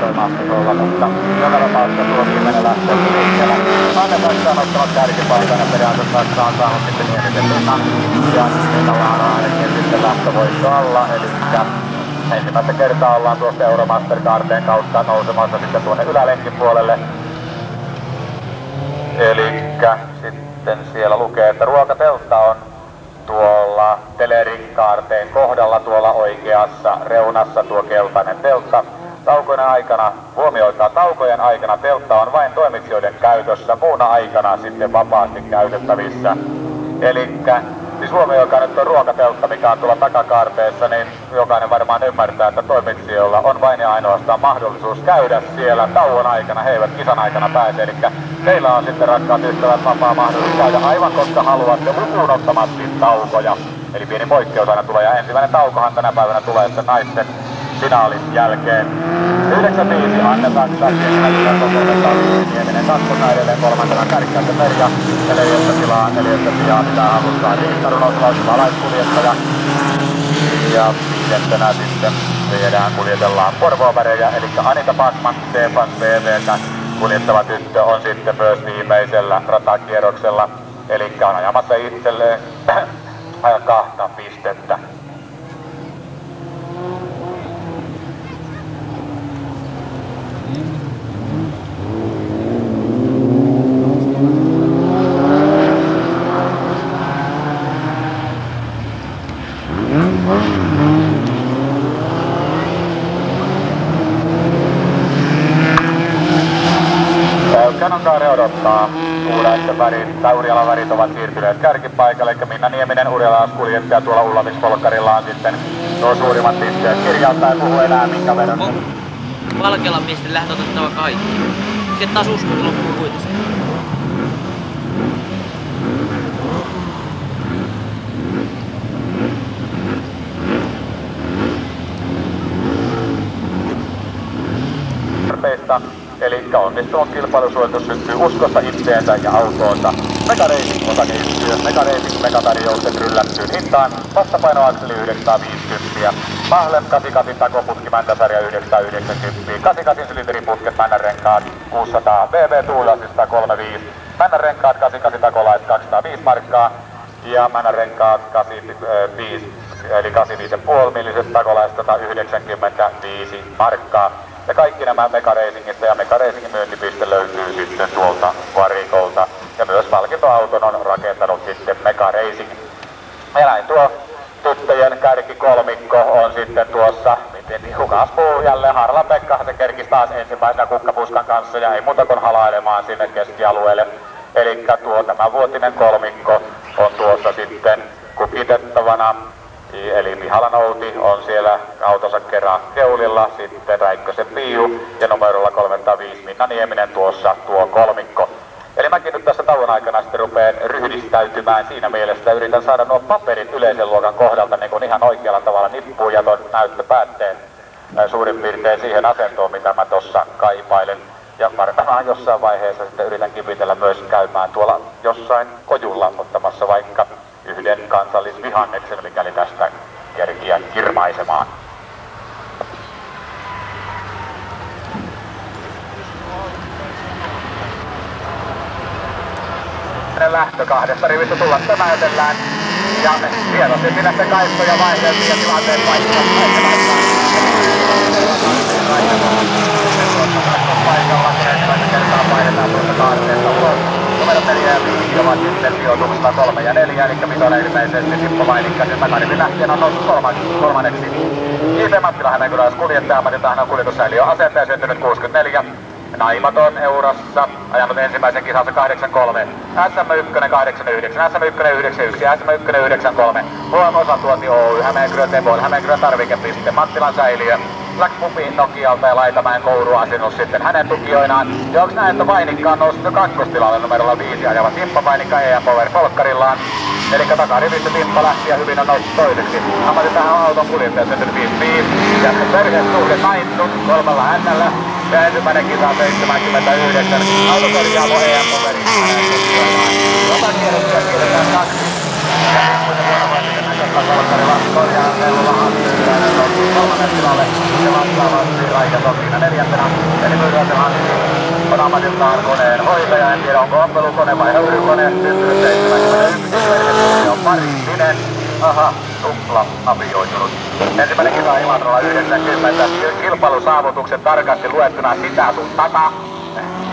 mahtavalla, mutta joka tapauksessa tuo viimeinen lähtö liikkeellä. Anne on ottanut kärkipaikan ja Saksa on saanut sitten linnan. Ja Minnalla on ainakin sitten lähtövoitto alla, eli ensimmäistä kertaa ollaan tuosta Euromaster Karteen kautta nousemassa sitten tuonne ylälenkin puolelle. Eli sitten siellä lukee, että ruokateltta on tuolla Telerinkaarteen kohdalla tuolla oikeassa reunassa tuo keltainen teltta. Taukojen aikana, huomioikaa, taukojen aikana teltta on vain toimitsijoiden käytössä, muuna aikana sitten vapaasti käytettävissä. Eli siis huomioikaa nyt tuo ruokateltta, mikä on tuolla takakaarteessa, niin jokainen varmaan ymmärtää, että toimitsijoilla on vain ja ainoastaan mahdollisuus käydä siellä tauon aikana, he eivät kisan aikana pääse. Eli teillä on sitten rakkaat ystävät vapaa mahdollisuus käydä aivan koska haluatte lukuun ottamatta taukoja. Eli pieni poikkeus aina tulee ja ensimmäinen taukohan tänä päivänä tulee sitten naisten finaalin jälkeen. 95 Anne Saksa, Kiekkäinen kokoonnetaan Nieminen kakkosena edelleen kolmantena Kärkkäistä Merja ja neljästä tilaa, neljästä sijaa pitää alustaa Riitta Runoslaus, valaiskuljettaja. Ja viidentenä sitten viedään kuljetellaan Porvoovärejä, eli Anita Pakman, Stefan PVtä kuljettava tyttö on sitten myös viimeisellä ratakierroksella, eli on ajamassa itselleen kahta pistettä. Kanonkaari odottaa. Uuraisten värit, tai Urjalan värit ovat siirtyneet kärkipaikalle, eli Minna Nieminen Urjalan kuljettaja tuolla Ullamispolkkarilla on sitten nuo suurimmat Kirjauttaa ja puhuu enää minkä verran. Valkealan miesten lähtö otettava kaikki. Sitten taas usko loppuu kuitenkin. tarpeista, eli onnistunut kilpailusuoritus syntyy uskosta itseensä ja autoonsa. Mega Racing osakeyhtiö Mega Racing megatarjouksen ryllättyyn hintaan, vastapainoakseli 950, Mahlem 88 takoputki Mäntäsarja 990, 88 sylinteriputket Männänrenkaat 600, VV Tuulasista 35, Männänrenkaat 88 takolait 205 markkaa. Ja Männänrenkaat 85 eli 85,5 millisestä takolaista 195 markkaa. Ja kaikki nämä Mega Racingista ja Mega Racingin myyntipiste löytyy sitten tuolta varikolta. Ja myös palkintoauton on rakentanut sitten Mega Racing. Ja näin tuo tyttöjen kärkikolmikko on sitten tuossa, miten kukas puhuu jälleen, Harla Pekka, se kerkisi taas ensimmäisenä kukkapuskan kanssa ja ei muuta kuin halailemaan sinne keskialueelle. Eli tuo tämä vuotinen kolmikko on tuossa sitten kukitettavana Eli Mihala Nouti on siellä autonsa kerran keulilla, sitten Räikkösen Piu ja numerolla 305 Minna Nieminen tuossa tuo kolmikko. Eli mäkin nyt tässä tauon aikana sitten rupeen ryhdistäytymään siinä mielessä, yritän saada nuo paperit yleisen luokan kohdalta niin kuin ihan oikealla tavalla nippuun ja ton näyttöpäätteen suurin piirtein siihen asentoon, mitä mä tuossa kaipailen. Ja varmaan jossain vaiheessa sitten yritän kivitellä myös käymään tuolla jossain kojulla ottamassa vaikka yhden kansallisvihanneksen, mikäli tästä kerkiä kirmaisemaan. lähtö kahdesta rivistä tulla tämäytellään. Ja hienosti minä se kaistoja vaihdeltiin ja tilanteen vaihtuvat paikalla, kun ensimmäistä kertaa vaihdetaan tuosta kaarteesta ulos numero 4 ja 5 ovat sitten sijoituksella 3 ja 4, eli Mitola ilmeisesti Sippo Vainikkasen Takarimin lähtien on noussut kolmanneksi. J.P. Mattila Hämeenkyläläis kuljettaja, Matitahan on kuljetussäiliö asenteen syntynyt 64. Naimaton Eurossa, ajanut ensimmäisen kisansa 83. SM1 89, SM1 91, SM1 93. HM Osatuoti Oy, Hämeenkyrön Tebol, Hämeenkyrön tarvikepiste, Mattilan säiliö. Black Pupin Nokialta ja Laitamäen kouru asennus sitten hänen tukijoinaan. Ja onks näin, että Vainikka on noussut kakkostilalle numerolla 5 ajava Timppa Vainikka EM Power Polkkarillaan. Eli takarivistä Timppa lähti ja hyvin on noussut toiseksi. Ammatti tähän auton kuljettaja syntynyt 5 Ja perhesuhde naintunut kolmella hännällä. Ensimmäinen kisa 79. Autokorjaamo EM tukijoinaan. Rata kierroksia kiitetään kaksi. Ja nyt vuonna Ilkka Kolkkarila korjaa neuvolla Antti Ylänen Rossi kolmannen tilalle ja vastaavasti Raija Sokina neljäntenä. Eli Myrjäsen Antti on ammatiltaan koneen hoitaja. En tiedä onko oppelukone vai höyrykone. Syntynyt 71. Perhesuhde on parillinen. Aha, tupla avioitunut. Ensimmäinen kisa Imatralla 90. Kilpailusaavutukset tarkasti luettuna sitä sun tata.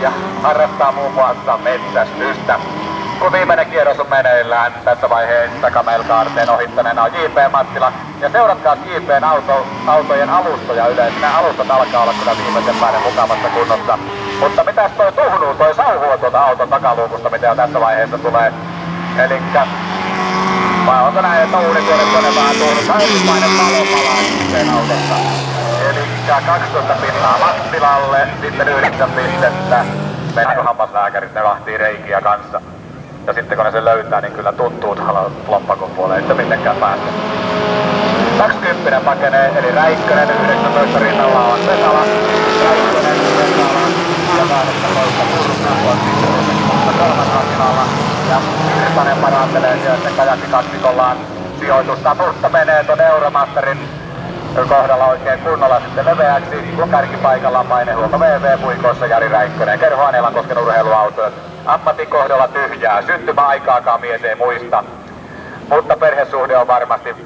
Ja harrastaa muun muassa metsästystä. Kun viimeinen kierros on meneillään tässä vaiheessa kamelkaarteen ohittaneena on J.P. Mattila. Ja seuratkaa J.P.n auto, autojen alustoja yleensä. Nämä alustat alkaa olla kyllä viimeisen päälle mukavassa kunnossa. Mutta mitäs toi tuhnuu, toi sauhua tuota auton takaluukusta, mitä tässä vaiheessa tulee. Elikkä vai onko näin, että uudituolle kone vähän tuonut täysipaine palopalaa J.P.n autossa. Elikkä 12 pinnaa Mattilalle, sitten 9 pistettä. Mennäänkö hammaslääkärit, ne vahtii reikiä kanssa. Ja sitten kun ne sen löytää, niin kyllä tuntuu tuolla lompakon puolella, että minnekään päästä. 20 pakenee, eli Räikkönen 19 rinnalla on Vesala. Räikkönen, Vesala ja 18 Purkka on sitten tilalla. Ja Virtanen parantelee sieltä kajakki kaksikollaan sijoitusta, mutta menee tuon Euromasterin kohdalla oikein kunnolla sitten leveäksi, kun kärkipaikalla on painehuolto VV Puikossa Jari Räikkönen. Kerho Anielan urheiluautoon. Ammatin kohdalla tyhjää, syntymäaikaakaan mies ei muista. Mutta perhesuhde on varmasti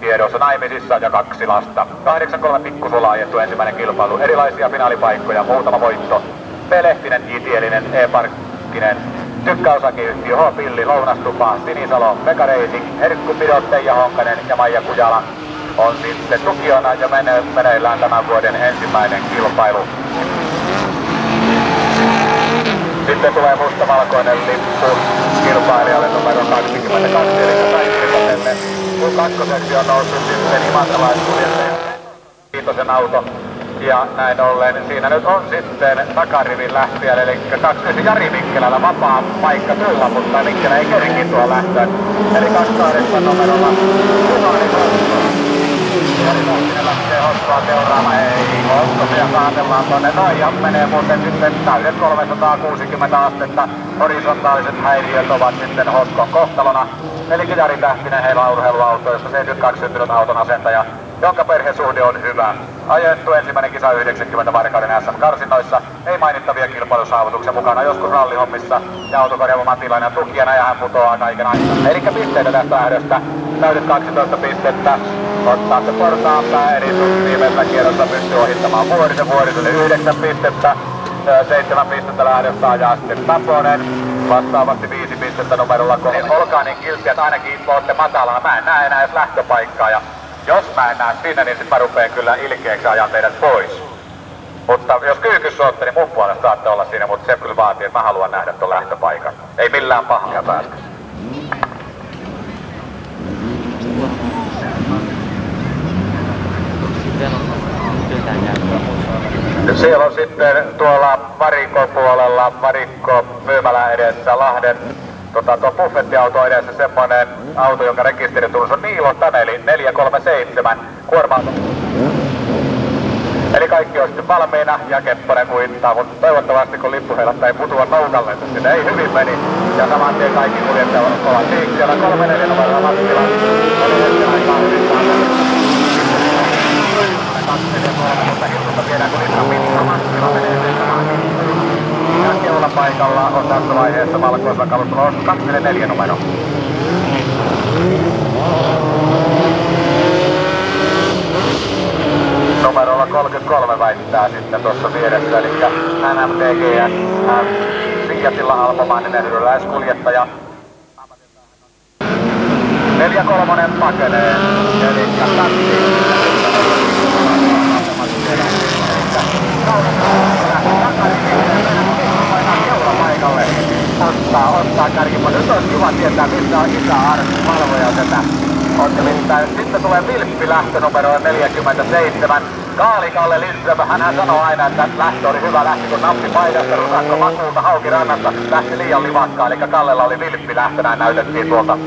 tiedossa naimisissa ja kaksi lasta. 8-3 pikkusulla ajettu ensimmäinen kilpailu, erilaisia finaalipaikkoja, muutama voitto. Pelehtinen, Itielinen, E-Parkkinen, Tykkäosakeyhtiö H. Pilli, Lounastupa, Sinisalo, Racing, Herkku Pidot, Teija Honkanen ja Maija Kujala on sitten tukiona ja mene, meneillään tämän vuoden ensimmäinen kilpailu. Sitten tulee mustavalkoinen lippu kilpailijalle numero 22, eli Kaikki kun kakkoseksi on noussut sitten imatralaiskuljettaja. Kiitosen auto. Ja näin ollen siinä nyt on sitten takarivin lähtiä, eli 29 Jari Mikkelällä vapaa paikka tulla, mutta Mikkelä ei kerkin tuo lähtöön. Eli 28 numerolla Juhani Jari Muhtinen lähtee Hoskoa seuraamaan, ei Hoskosia saatellaan tonne noin ja menee muuten sitten täydet 360 astetta. Horisontaaliset häiriöt ovat sitten Hoskon kohtalona. Eli Jari Tähtinen heillä on urheiluauto, jossa 72 syntynyt auton asentaja, jonka perhesuhde on hyvä. Ajettu ensimmäinen kisa 90 Varkauden SM-karsinnoissa, ei mainittavia kilpailusaavutuksia mukana joskus rallihommissa. Ja autokorjaava Matilainen tukijana ja hän putoaa kaiken aikaa. Eli pisteitä tästä lähdöstä, täydet 12 pistettä, ottaa se portaan pää, eli viimeisellä kierrossa pystyy ohittamaan vuorisen. Vuoriselle 9 pistettä, seitsemän pistettä lähdöstä ajaa sitten Taponen, vastaavasti viisi pistettä numerolla kolme. Niin olkaa niin kiltti, että ainakin olette matalana. Mä en näe enää edes lähtöpaikkaa. Ja jos mä en näe sinne, niin sit mä rupeen kyllä ilkeäksi ajan teidät pois. Mutta jos kyykys olette, niin mun puolesta saatte olla siinä, mutta se kyllä vaatii, että mä haluan nähdä tuon lähtöpaikan. Ei millään pahaa päästä. Siellä on sitten tuolla varikkopuolella, varikko myymälä edessä Lahden tota, tuo buffettiauto edessä semmoinen auto, jonka rekisteritunnus on Niilo Taneli 437 kuorma Eli kaikki on sitten valmiina ja Kepponen kuittaa, mutta toivottavasti kun lippuheilasta ei putua noukalle, että sinne ei hyvin meni. Ja saman tien kaikki kuljettajat ovat liikkeellä. Kolme neljä numeroa Mattila. Oli hetken aikaa hyvin saatavilla. Kaksi neljä kolme, mutta hiltusta viedään kun Mattila menee ja keulapaikalla on tässä vaiheessa valkoisella kalustolla on 24 numero. Numerolla 33 väittää sitten tuossa vieressä, eli NMTGS Fiatilla alpamainen kuljettaja. 4-3 pakenee, eli Katti. paikalle ottaa, ottaa kärkipuolelle. Nyt olisi kiva tietää, missä on isä Arsi valvoja tätä on nimittäin. Sitten tulee Vilppi lähtö numero 47. Kaalikalle Lindström, hän sanoo aina, että lähtö oli hyvä lähti, kun nappi paidasta, rusakko makuulta, hauki rannasta, lähti liian livakkaan, eli Kallella oli Vilppi lähtö, näin näytettiin tuolta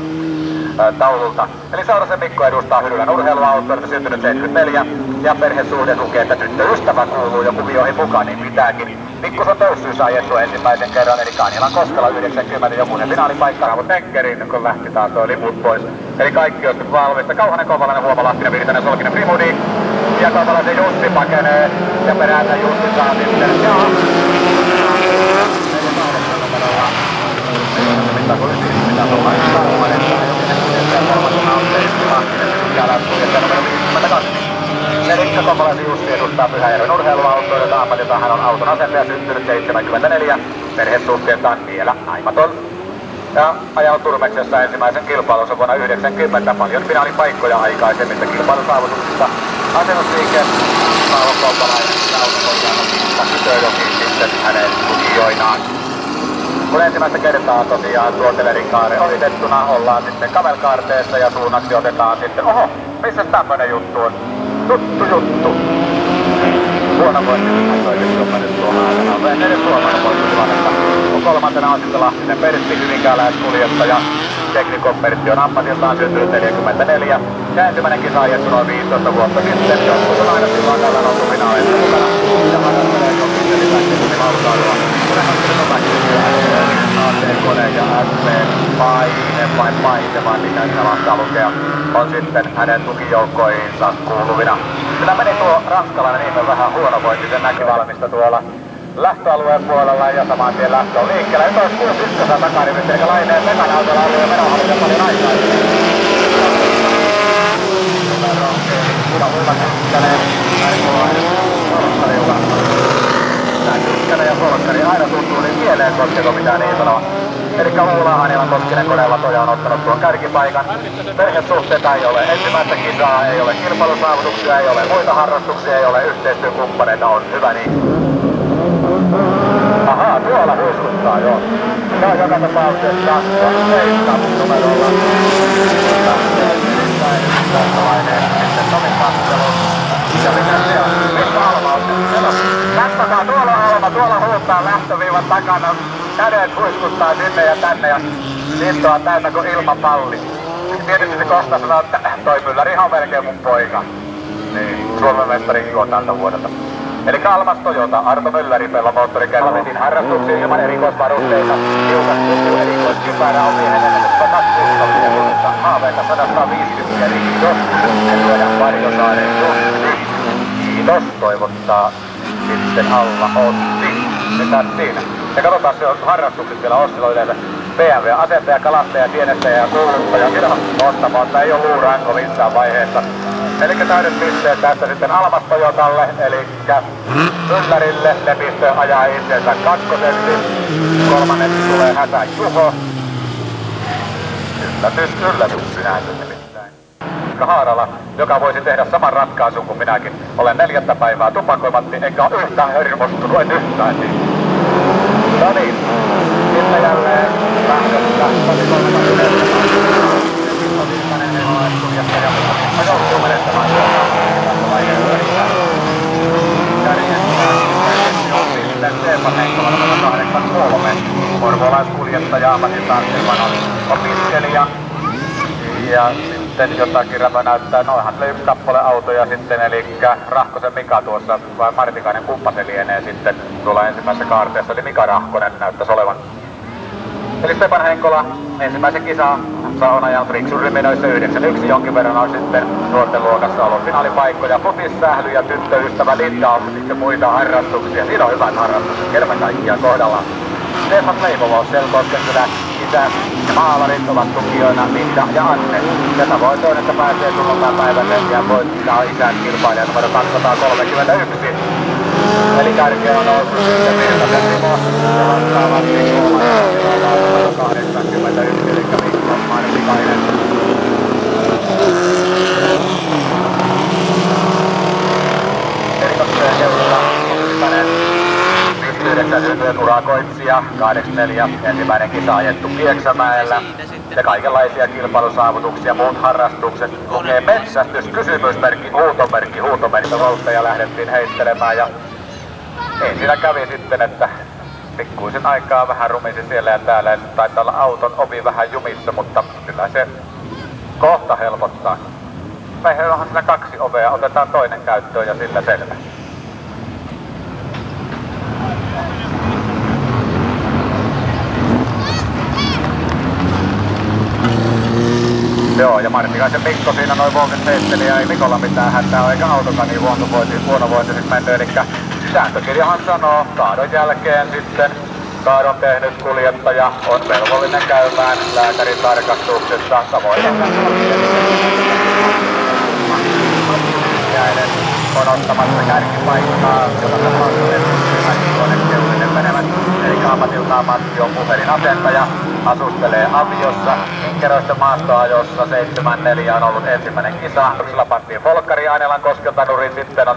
taululta. Eli Saurasen Mikko edustaa Hyrylän urheiluautoilta syntynyt 74 ja perhesuhde lukee, että tyttöystävä kuuluu jo kuvioihin mukaan, niin pitääkin. Mikko on töyssyys ajettu ensimmäisen kerran, eli Kanjalan Koskala 90 jokunen finaalipaikka. Ravo Tekkerin, kun lähti taas toi liput pois. Eli kaikki on valmista. Kauhanen, Kovalainen, Huoma, Lahtinen, Virtanen, Solkinen, Frimudi. Ja Kovalaisen Jussi pakenee. Ja peräältä Jussi saa sitten. Ja... Mitä siis mitä tuolla ei saa Elikkä Kopalaisen Jussi edustaa Pyhäjärven urheiluautoilijoita ammatilta. Hän on auton asentaja syntynyt 74. Perhesuhteeltaan vielä aimaton. Ja ajanut Turmeksessa ensimmäisen kilpailunsa vuonna 90 paljon finaalipaikkoja aikaisemmista kilpailusaavutuksista. Asennusliike Paavo Kopalainen Kimpa Kytöjoki sitten hänen tukijoinaan. Kun ensimmäistä kertaa tosiaan tuo telerinkaare ohitettuna, ollaan sitten kavelkaarteessa ja suunnaksi otetaan sitten, oho, missä tämmönen juttu on? Tuttu juttu. Huono voitti, hän soitettu nyt tuohon aikana. En edes huomannut voittotilannetta. On kolmantena on sitten Lahtinen Pertti, Hyvinkääläiskuljettaja. Teknikon Pertti on ammatiltaan syntynyt 44. Ja ensimmäinen kisa ajettu noin 15 vuotta sitten. Joskus on aina silloin tällä oltu finaaleissa mukana. Ja harrastelee jokin lisäksi kun lautailua. Kun hän on väkisinkin AC-kone ja SP paine vai painema, mitä siinä mahtaa lukea, on sitten hänen tukijoukkoihinsa kuuluvina. Kyllä meni tuo ranskalainen ihme vähän huonovointisen näki valmista tuolla lähtöalueen puolella ja saman tien lähtö on liikkeellä. Nyt olisi 6 ykkösä takarivistä, eli laineen Mekan autolla alue ja menohallinta paljon aikaa. Numero ja Ulla Solkkari aina tuntuu niin mieleen, koskeko mitään niin sanoa. Eli Uula Hanilan Koskinen koneella Toja on ottanut tuon kärkipaikan. Perhesuhteita ei ole, ensimmäistä kisaa ei ole, kilpailusaavutuksia ei ole, muita harrastuksia ei ole, yhteistyökumppaneita on hyvä niin. Ahaa, tuolla huiskuttaa joo. Se on joka tapauksessa seitsemän numerolla. Se on? Mistä on? Tuolla on huutaa lähtöviivan takana. Kädet huiskuttaa sinne ja tänne ja lintoa täynnä kuin ilmapalli. Tietysti se kohta sanoo, että toi mylläri on melkein mun poika. Niin, Suomen mestari tältä vuodelta. Eli Kalmas Toyota, Arto Mölläri pelaa moottorikerran vetin harrastuksiin ilman erikoisvarusteita. Tiukas tuntuu erikoiskypärä on miehen kaksi uskollisia tunnista. Haaveita 150 eli kiitos. Ja lyödään Varjosaaren Jussi. Kiitos toivottaa sitten alla Mitä siinä? Ja katsotaan, se on harrastukset vielä Ossilla yleensä. BMW-asentaja, kalastaja, tienestäjä ja kuuluttaja. Kyllä ottamaan, että ei ole luuranko missään vaiheessa. Eli täydet pisteet tästä sitten Almas Toyotalle, eli Yllärille Lepistö ajaa itseensä kakkoseksi. Kolmanneksi tulee Hätä Juho. Yllätys, yllätys sinänsä nimittäin. Haarala, joka voisi tehdä saman ratkaisun kuin minäkin. Olen neljättä päivää tupakoimatti, enkä ole yhtään hermostunut, en yhtään niin. No niin, sitten jälleen lähdössä. Tosi kolme ja joutuu menettämään sitten Stefan Henkkola numero 83. Porvolaiskuljettaja ammatiltaan on opiskelija. Ja sitten jotakin räpä näyttää, noihan oli yksi kappale autoja sitten, eli Rahkosen Mika tuossa, vai Martikainen kumppasen lienee sitten tuolla ensimmäisessä kaarteessa, eli Mika Rahkonen näyttäisi olevan. Eli Stefan Henkola ensimmäisen kisan on ajanut Riksuryminoissa 9-1 jonkin verran on sitten nuorten luokassa ollut finaalipaikkoja. Futissähly ja tyttöystävä Linda on sitten muita harrastuksia. Siinä on hyvät harrastukset kerran kaikkiaan kohdallaan. Stefan Leivolo, Selkosken kylä, ja maalarit ovat tukijoina Linda ja Anne. Ja tavoin että pääsee sunnuntain päivälle ja voittaa isän kilpailija numero 231. Eli kärkeä on noussut sitten Virtasen Timo ja vastaavasti numero 81 eli 9 lyhyet urakoitsija, 84 ensimmäinen kisa ajettu Pieksämäellä ja kaikenlaisia kilpailusaavutuksia, muut harrastukset. Lukee metsästys, kysymysmerkki, huutomerkki, huutomerkki, voltteja lähdettiin heittelemään ja niin siinä kävi sitten, että pikkuisen aikaa vähän rumisi siellä ja täällä. Taitaa olla auton ovi vähän jumissa, mutta kyllä se kohta helpottaa. Meillä onhan siinä kaksi ovea, otetaan toinen käyttöön ja sillä selvä. Joo, ja Martikaisen Mikko siinä noin voltin ja ei Mikolla mitään hätää, eikä autokaan niin huonovointisesti mennyt. Eli sääntökirjahan sanoo, kaadon jälkeen sitten kaadon tehnyt kuljettaja on velvollinen käymään lääkärin tarkastuksessa. Samoin on ottamassa kärkipaikkaa, joka tapauksessa keulinen menevät. Ammatiltaan Matti on puhelinasentaja, asustelee aviossa. Inkeroisten maastoajossa 7-4 on ollut ensimmäinen kisa. Sillä pantiin Volkari Ainelan koskeltanuriin, sitten on,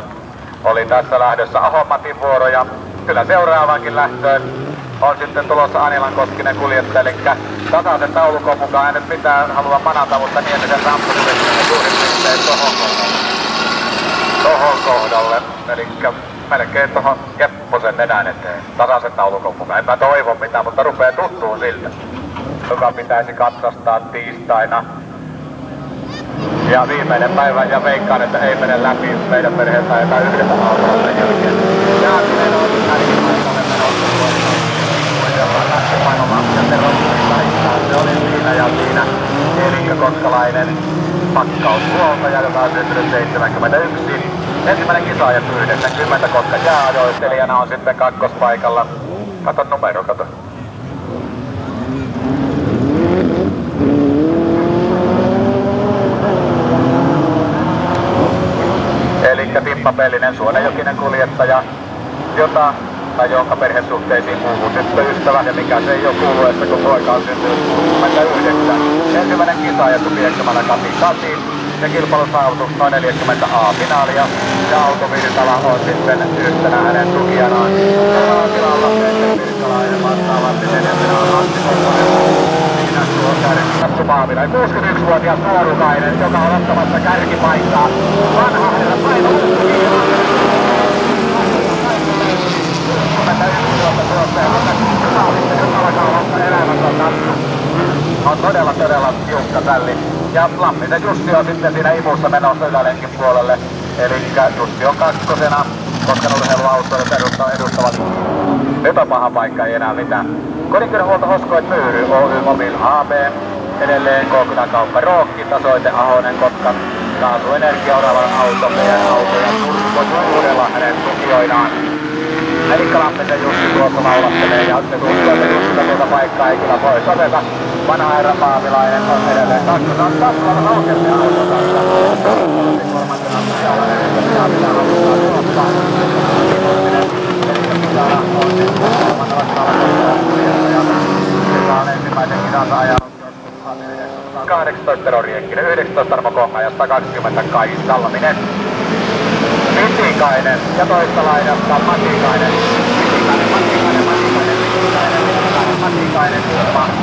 oli tässä lähdössä Ahon Matin vuoro ja kyllä seuraavankin lähtöön on sitten tulossa Anilan Koskinen kuljettaja, eli tasaisen taulukon mukaan en nyt mitään halua manata, mutta niin, että sen ramppu tuli suurin piirtein tohon tohon kohdalle, eli melkein tohon Kepposen nenän eteen, tasaisen taulukon mukaan. En mä toivo mitään, mutta rupee tuttuun siltä, joka pitäisi katsastaa tiistaina. Ja viimeinen päivä, ja veikkaan, että ei mene läpi meidän perheen tai jotain yhdeltä autolla sen jälkeen. On tuossa. Muistellaan lähtöpainomaksi ja se oli siinä ja siinä Elikka Koskalainen pakkaushuoltaja, joka on syntynyt 71. Ensimmäinen kisa ja 90, koska jääajoittelijana on sitten kakkospaikalla. Kato numero, kato. Eli Tippa Pellinen, Suonenjokinen kuljettaja, jota tai jonka perhesuhteisiin kuuluu tyttöystävä ja mikä se ei ole kuuluessa, kun poika on syntynyt 69. Ensimmäinen kisa ja Pieksämällä Kati Kati ja kilpailusaavutus noin 40 A-finaalia. Ja Auto Virtala on sitten yhtenä hänen tukijanaan. Seuraavalla tilalla Peter Virtalainen vastaavasti neljäntenä on. Siinä tuo kärki Paavila. 61-vuotias nuorukainen, joka on ottamassa kärkipaikkaa. Vanha herra on todella todella tiukka tälli. Ja Lammisen Jussi on sitten siinä imussa menossa ylälenkin puolelle. Eli Jussi on kakkosena, koska urheiluautoilut edustavat. Nyt on paha paikka, ei enää mitään. Kodinkynähuolto Hoskoit Myyry, Oy Mobil AB. Edelleen Kookynän kauppa Rookki, tasoite Ahonen, Kotka, Kaasu Energia, Oravan auto, meidän auto ja Turku uudella hänen tukijoinaan. Elikkä Lammisen Jussi tuossa laulattelee ja se tuntuu, että Jussilta tuota paikkaa ei kyllä pois oteta. Vanha herra Paavilainen on edelleen kakkosena. Tappalla nousemme auton kanssa. Kolmantena sijalla edessä pitää pitää haluttaa tuottaa. Elikkä pitää on sitten kolmannella sijalla joka on ensimmäisen kisansa ajanut 18 Tero Riekkinen, 19 Tarmo Konga ja 120 Kai Salminen. Mitikainen ja toista laidasta Matikainen. Mitikainen, Matikainen, Matikainen, Mitikainen, Mitikainen, Matikainen, Matikainen, eikä Matikainen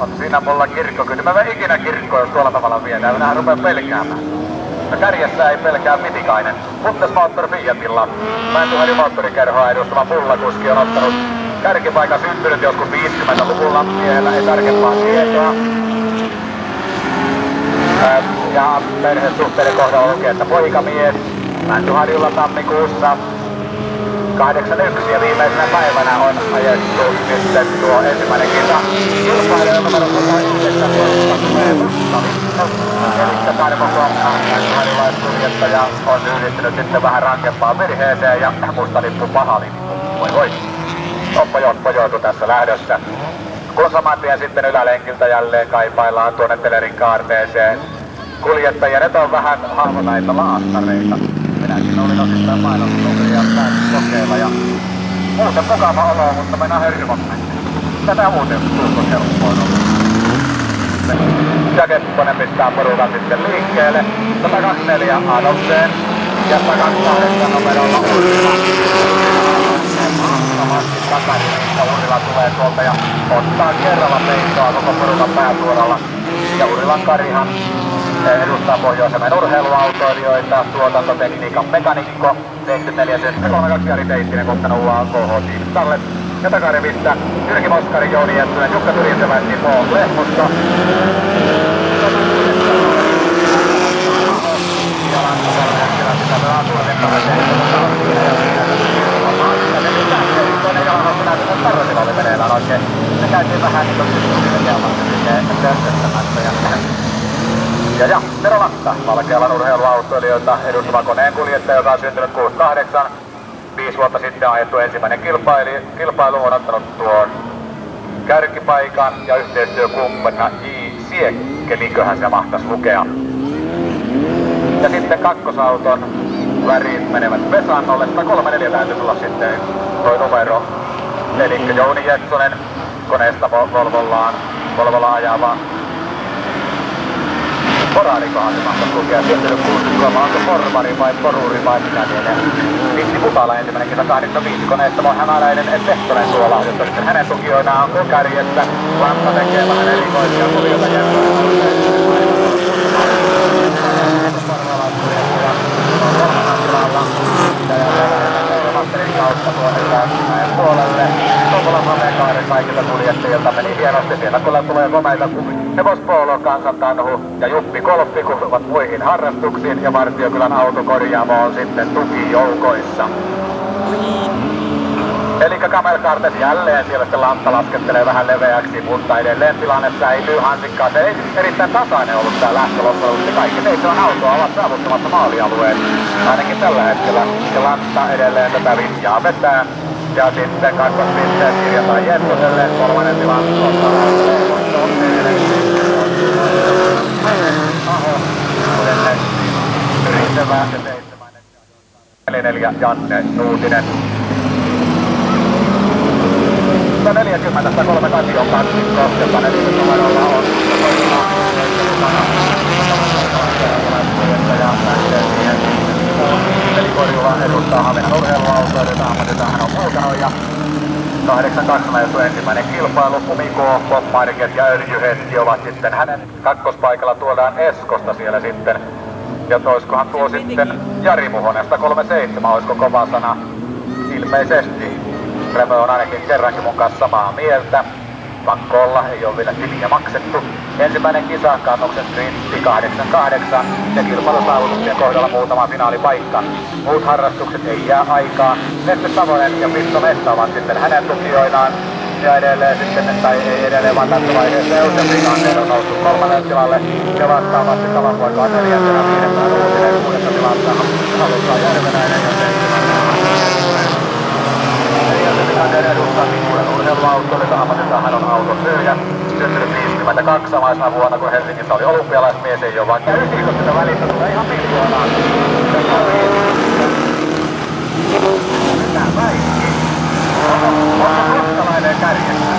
on siinä mulla kirkkokyyti. Mä en ikinä kirkkoa, jos tuolla tavalla viedään. Minähän rupean pelkäämään. No kärjessä ei pelkää Mitikainen. Puttes Moottor Fiatilla. Mäntyhäri moottorikerhoa edustama pullakuski on ottanut kärkipaikan syntynyt joskus 50-luvulla. Miehellä ei tarkempaa tietoa. Ja perhesuhteiden kohdalla lukee, että poikamies Mäntyharjulla tammikuussa 81 ja viimeisenä päivänä on ajettu sitten tuo ensimmäinen kisa. Kilpailija numero 109 tulee Eli Tarmo Konga, harjalaiskuljettaja, on yrittänyt sitten vähän rankempaan virheeseen ja musta lippu paha lippu. Voi voi. Oppo pojoitu tässä lähdössä. Kun saman tien sitten ylälenkiltä jälleen kaipaillaan tuonne telerin kaarteeseen. Kuljettajia, ne on vähän näitä laastareita. Minäkin olin osittain mainostukria pääsin kokeilla ja muuten mukava olo, mutta mennään hirvoksi. Tätä muuten tuntuu helppoa Ja Kepponen pistää porukan sitten liikkeelle. 124 Adolfseen. Ja takan kahdeksan numerolla Urrila. Mahtavasti tulee tuolta ja ottaa kerralla peittoa koko porukan pääsuoralla. Ja Urrilan Karihan edustaa Pohjois-Suomen urheiluautoilijoita, tuotantotekniikan mekanikko, 74 32 Jari Teittinen kohtanut KH Tiistalle. Ja takarivistä Jyrki Moskari, Jouni Jättynen, Jukka Tyrintävä, Timo Lehmusta. Se käytiin vähän niin ja, ja Tero Latta, Valkealan urheiluautoilijoita edustava koneen kuljettaja, joka on syntynyt 68. Viisi vuotta sitten ajettu ensimmäinen kilpailu, kilpailu on ottanut tuon kärkipaikan ja yhteistyökumppanina J. Siekkeliköhän se mahtaisi lukea. Ja sitten kakkosauton väriin menevät Vesannolle. 134 täytyy olla sitten toi numero. Eli Jouni Jetsonen koneesta Volvollaan, Volvolla ajava Mahtaa lukea. Syntynyt 63, onko porvari vai poruri vai mitä lienee. Vissi Putala ensimmäinen kisa 85 koneesta, on hämäläinen Sehtonen tuolla. Jotta sitten hänen on kärjessä. Lantta tekee vähän erikoisia kuljoita kautta tuonne puolelle. Kokkolan Hameenkaaren kaikilta kuljettajilta meni hienosti. Siellä kyllä tulee komeita hevospoolo, kansantanhu ja Juppi Kolppi kuuluvat muihin harrastuksiin ja Vartiokylän autokorjaamo on sitten tukijoukoissa. Eli Camel Carter jälleen siellä sitten Lantta laskettelee vähän leveäksi, mutta edelleen tilanne säilyy hansikkaa. Se ei erittäin tasainen ollut tää lähtö loppujen. Kaikki seitsemän autoa ovat saavuttamassa maalialueen. Ainakin tällä hetkellä. Ja Lantta edelleen tätä linjaa vetää. Ja sitten kakkospisteet kirjataan Jettoselle. Kolmannen tilan. Yrittävä ja seitsemännen. Eli neljä Janne Nuutinen. 140, 138 on kaksikko, joka numerolla on Eli Korjula edustaa Haminan urheiluautoilijoita, ammatissa hän on ja 82 on ensimmäinen kilpailu. Umiko, Popmarket ja Öljyhetki ovat sitten hänen kakkospaikalla tuodaan Eskosta siellä sitten. Ja toiskohan tuo sitten Jari Muhonesta 37, olisiko kova sana? Ilmeisesti. Reme on ainakin kerrankin mun kanssa samaa mieltä. Pakko olla, ei ole vielä tiliä maksettu. Ensimmäinen kisa, kannuksen sprintti 88 ja kilpailusaavutuksien kohdalla muutama finaalipaikka. Muut harrastukset ei jää aikaa. Neste Savonen ja Pitto Mesta ovat sitten hänen tukijoinaan. Ja edelleen sitten, tai ei edelleen vaan tässä vaiheessa Eusen Brigander on noussut kolmannelle tilalle. Ja vastaavasti tavan poikaa neljäntenä viidempään uutinen kuudessa tilassa. Halutaan Järvenäinen ja seitsemän. Brigadier edustaa Mikkuuden urheiluautoille, ammatissa hän on auton myyjä. Syntynyt 52 samaisena vuonna, kun Helsingissä oli olympialaismies, ei ole vaikka ysikosta sitä tulee ihan miljoonaa. Mitä väitti? Onko koskalainen kärjessä?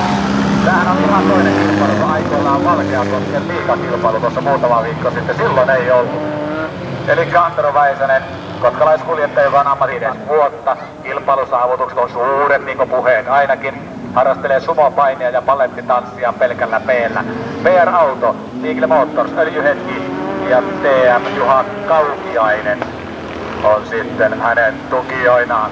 Tämähän on ihan toinen kilpailu, kun aikoinaan Valkeakosken liikakilpailu tuossa muutama viikko sitten. Silloin ei ollut. Eli Antero Väisänen Kotkalaiskuljettaja, joka on vuotta. Kilpailusaavutukset on suuret, niin kuin puheet ainakin. Harrastelee sumopainia ja ballettitanssia pelkällä peellä. PR Auto, Eagle Motors, Öljyhetki ja TM Juha Kaukiainen on sitten hänen tukijoinaan.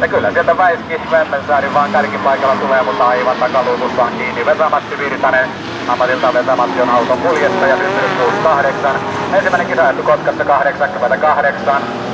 Ja kyllä sieltä Väiski Vemmensaari vaan kärkipaikalla tulee, mutta aivan takaluukussa on kiinni Vesamatti Virtanen. Ammatilta Vesamatti on auton kuljettaja, syntynyt 68. Ensimmäinen kisa Kotkassa 88.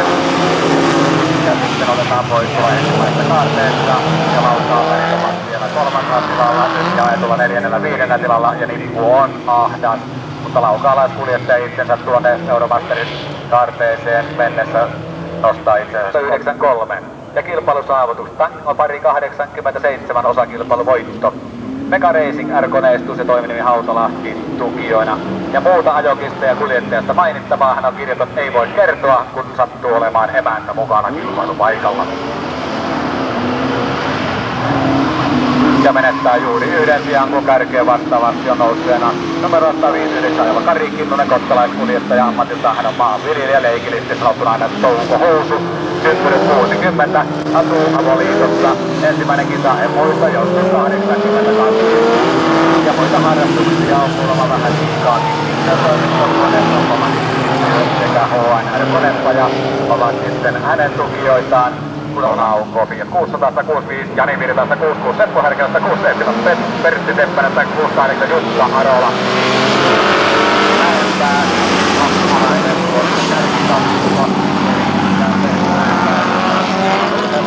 Ja sitten otetaan pois tuo ensimmäistä kaarteesta. Ja lautaa ovat siellä kolmannella tilalla. Nyt jaetulla neljännellä viidennellä tilalla. Ja nippu on ahdas mutta laukaalaiskuljettaja itsensä tuonne Euromasterin kaarteeseen mennessä nostaa itsensä 93. ja kilpailusaavutus Tango pari 87 osakilpailu voitto. Mega Racing R-koneistus ja toiminimi Hautalahti tukijoina. Ja muuta ajokista ja kuljettajasta mainittavaa hän on kirjoittanut ei voi kertoa, kun sattuu olemaan emäntä mukana kilpailupaikalla. Ja menettää juuri yhden sijaan, kun kärkeä vastaavasti on nousseena numero 159 ajava Kari Kinnunen, kotkalaiskuljettaja ammatiltaan hän on maanviljelijä, leikillisesti sanottuna aina Touko Housu, syntynyt 60, asuu avoliitossa, ensimmäinen kisa en muista, joskus 82. Ja muita harrastuksia on mulla vähän liikaakin, toimistokoneen sekä HNR-konetta ja ovat sitten hänen tukijoitaan 600, 165, Jani Virta, 166, Seppo Härkälä, 167, Pertti Seppänen, 168, Jukka Arola. Näyttää, Hakkarainen,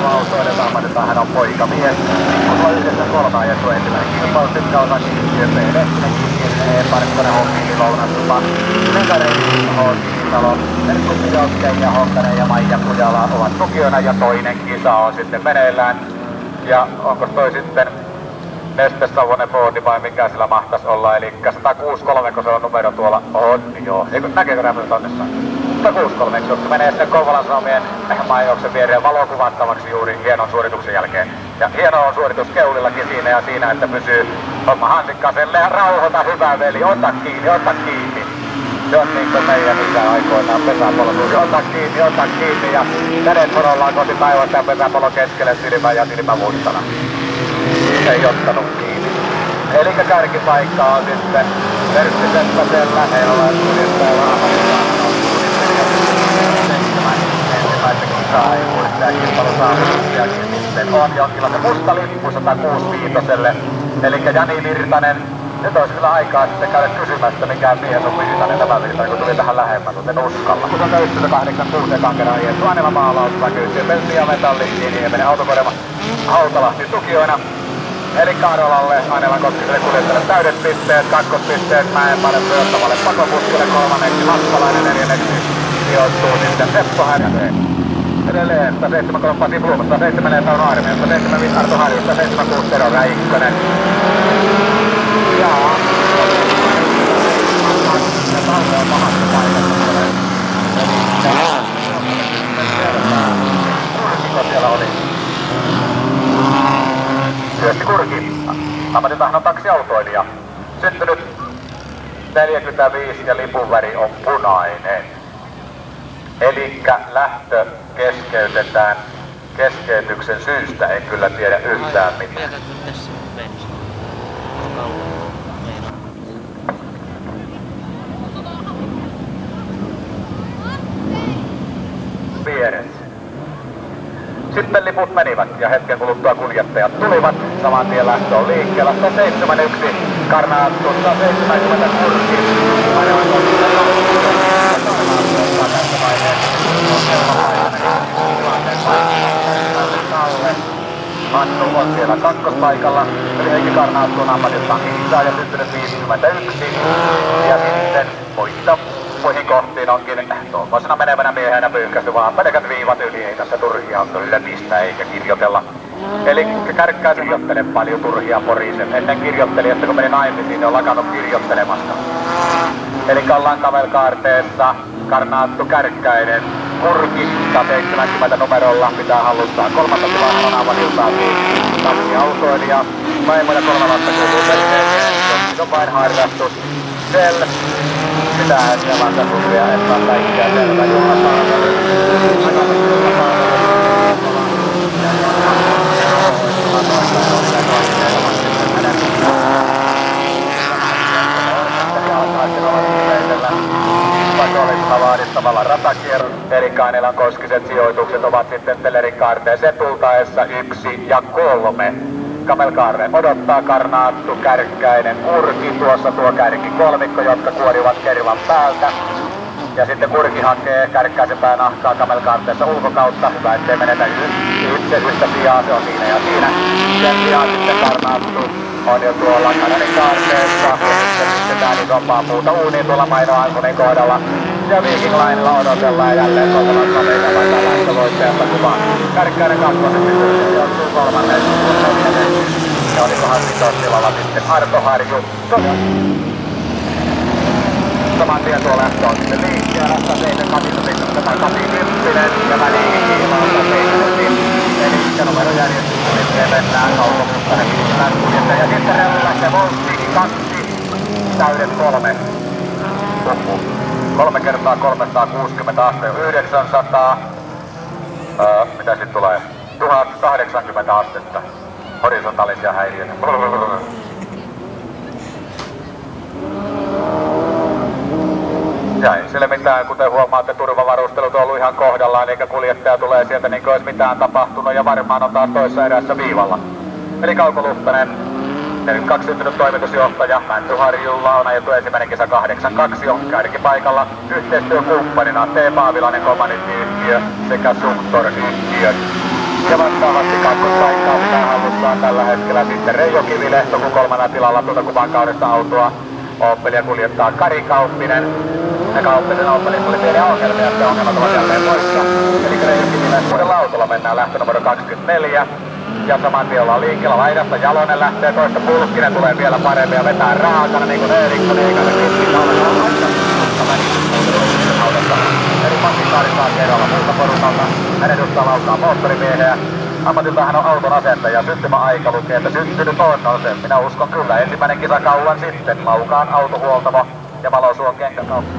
autoiletaan, mainitaan hän on poika mies. Kun on yhdessä kolme ajettu ensimmäinen kilpailu, sitten osa kiintiö, Lehtinen kiintiö, Parkkonen, Hokkili, Lounaslupa, Mekareini, Hokkitalo, Erkku Jokkein ja Honkanen ja Maija Kujala ovat tukijoina ja toinen kisa on sitten meneillään. Ja onko toi sitten Neste Savonen Fordi vai mikä sillä mahtaisi olla, eli 163, kun se on numero tuolla, on joo, eikö näkeekö nämä tonnessa? 163, eikö se menee sitten Kouvolan Sanomien mainoksen viereen valokuvattavaksi juuri hienon suorituksen jälkeen. Ja hieno on suoritus Keulillakin siinä ja siinä, että pysyy homma hansikkaselle ja rauhoita hyvä veli, ota kiinni, ota kiinni. On niin kuin meidän isä aikoinaan pesäpallotuuri. Ota kiinni, ota kiinni ja kädet porollaan kohti taivasta ja pesäpallo keskelle silmä ja silmä mustana ei ottanut kiinni. Eli kärkipaikka on sitten Pertti Seppäsellä, Heinola kuljettajalla ensimmäistä kisaa ei muista ja kilpailusaavutuksiakin sitten on jonkinlainen musta lippu 165 Eli Jani Virtanen nyt olisi kyllä aikaa sitten käydä kysymästä, mikä mies on Virtanen tämä Virtanen, kun tuli tähän lähemmän, mutta en uskalla. Kun on 986 kankera ajettu, Anela maalaus näkyy, Pelti ja Metalli, Niemen autokorema, Hautalahti tukijoina. Eli Karolalle, Ainelan Koskiselle kuljettajalle täydet pisteet, kakkospisteet Mäenpäälle Pyöttävälle Pakopuskille, kolmanneksi Hakkalainen, neljänneksi sijoittuu sitten Seppo Härjäseen. Edelleen 173 Pasi Blum, 174 Sauno Armi, 175 Arto Harju, 176 Tero Räikkönen. Ja... Ja Sauno on pahassa paikassa. Eli... siellä oli? Ammatiltahan on taksiautoilija. Syntynyt 45 ja lipun väri on punainen. Eli lähtö keskeytetään. Keskeytyksen syystä en kyllä tiedä yhtään mitään. Vieressä. Sitten liput menivät ja hetken kuluttua kuljettajat tulivat. Saman tien lähtö on liikkeellä. 171 Karnaattu, 170 Kurki. Annu on siellä kakkospaikalla. Eli Heikki Karnaattu on ammatiltaan kisää ja syntynyt 51. Ja sitten muihin kohtiin onkin tuommoisena menevänä miehenä pyyhkästy vaan pelkät viivat yli, ei tässä turhia on kyllä löpistä eikä kirjoitella. Eli kärkkäisen kirjoittele paljon turhia porisen. Ennen kirjoitteli, että kun meni naimisiin, niin on lakannut kirjoittelemasta. Eli ollaan kavelkaarteessa, Karnaattu Kärkkäinen, Kurki 170 numerolla pitää hallustaa. Kolmatta tilaa on aivan iltaakin. Kaksi autoilija, vaimo ja kolme lasta kuuluu perheeseen. on vain harrastus. Sel takuria, että on kaikkia selvä vaadittavalla koskiset sijoitukset ovat sitten Telerin kaarteeseen tultaessa yksi ja kolme. Kamelkaarre odottaa Karnaattu, Kärkkäinen, Kurki, tuossa tuo kärki kolmikko, jotka kuorivat kervan päältä. Ja sitten Kurki hakee kärkkäisen pään nahkaa kamelkaarteessa ulkokautta. Hyvä, ettei menetä itse yhtä sijaa, se on siinä ja siinä. Sen sijaan sitten Karnaattu on jo tuolla Kanarin kaarteessa. Ja sitten pistetään isompaa muuta uuniin tuolla Maino kohdalla. Ja Viking Viikinlainilla odotellaan jälleen Soutalaisella meitä vaikka lähtövoittajasta kuvaa. Kärkkäinen kakkonen pysyy ja kolmannen Ja olikohan vitostilalla sitten Arto Harju. Saman tien tuo lähtö on sitten liikkeellä. 178, 181 ja väliin kiimaassa 70. Eli se numerojärjestys kuljettaja mennään kaupungissa. Ne pistää kuljettaja. Ja sitten reilu lähtee Volttiin kaksi, täydet kolme. Loppu. 3 kertaa 360 astetta, 900. Öö, mitä sitten tulee? 1080 astetta horisontaalisia häiriöitä. Ja ei sille mitään, kuten huomaatte, turvavarustelut on ollut ihan kohdallaan, eikä kuljettaja tulee sieltä niin kuin olisi mitään tapahtunut ja varmaan on taas toisessa erässä viivalla. Eli Kauko Luhtanen 42 syntynyt toimitusjohtaja, Mänty Harjulla on ajettu ensimmäinen kesä 82 on kärkipaikalla yhteistyökumppanina T. Paavilainen Commodity-yhtiö sekä Sumtor-yhtiö. Ja vastaavasti kakkospaikkaa pitää hallussaan tällä hetkellä sitten Reijo Kivilehto, kun kolmannella tilalla tuota kuvan kaudesta autoa Oppelia kuljettaa Kari Kauppinen. Ja Kauppisen Oppelissa oli pieniä ongelmia, että ongelmat ovat jälleen poissa. Eli Reijo Kivilehto uudella autolla mennään lähtö numero 24. Ja saman tien ollaan liikkeellä laidassa. Jalonen lähtee toista pulkkinen, tulee vielä paremmin ja vetää raakana niin kuin Eerikko on aika Eli Matti Saari saa kerralla muuta porukalta. Hän edustaa laukaa moottorimieheä. Ammatilta on auton asentaja. Syntymäaika lukee, että syntynyt on, on se. Minä uskon kyllä. Ensimmäinen kisa kauan sitten. Laukaan autohuoltamo ja Valosuon kenkäkauppa.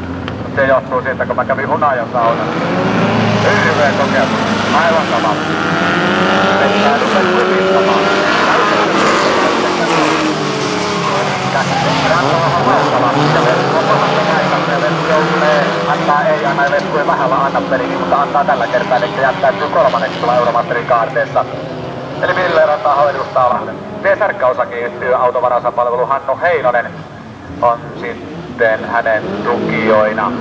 Se johtuu siitä, kun mä kävin Hunajan saunan. Hirveä kokemus. Aivan sama. Mennään rupes kuvittamaan. Antaa ei anna veskuja vähällä anna pelikin, mutta antaa tällä kertaa, eli jättäytyy kolmanneksi tuolla Euromasterin kaarteessa. Eli Ville Rataho edustaa Lahden. TSRK-osakeyhtiö autovarasapalvelu Hannu Heinonen on sitten hänen tukijoina.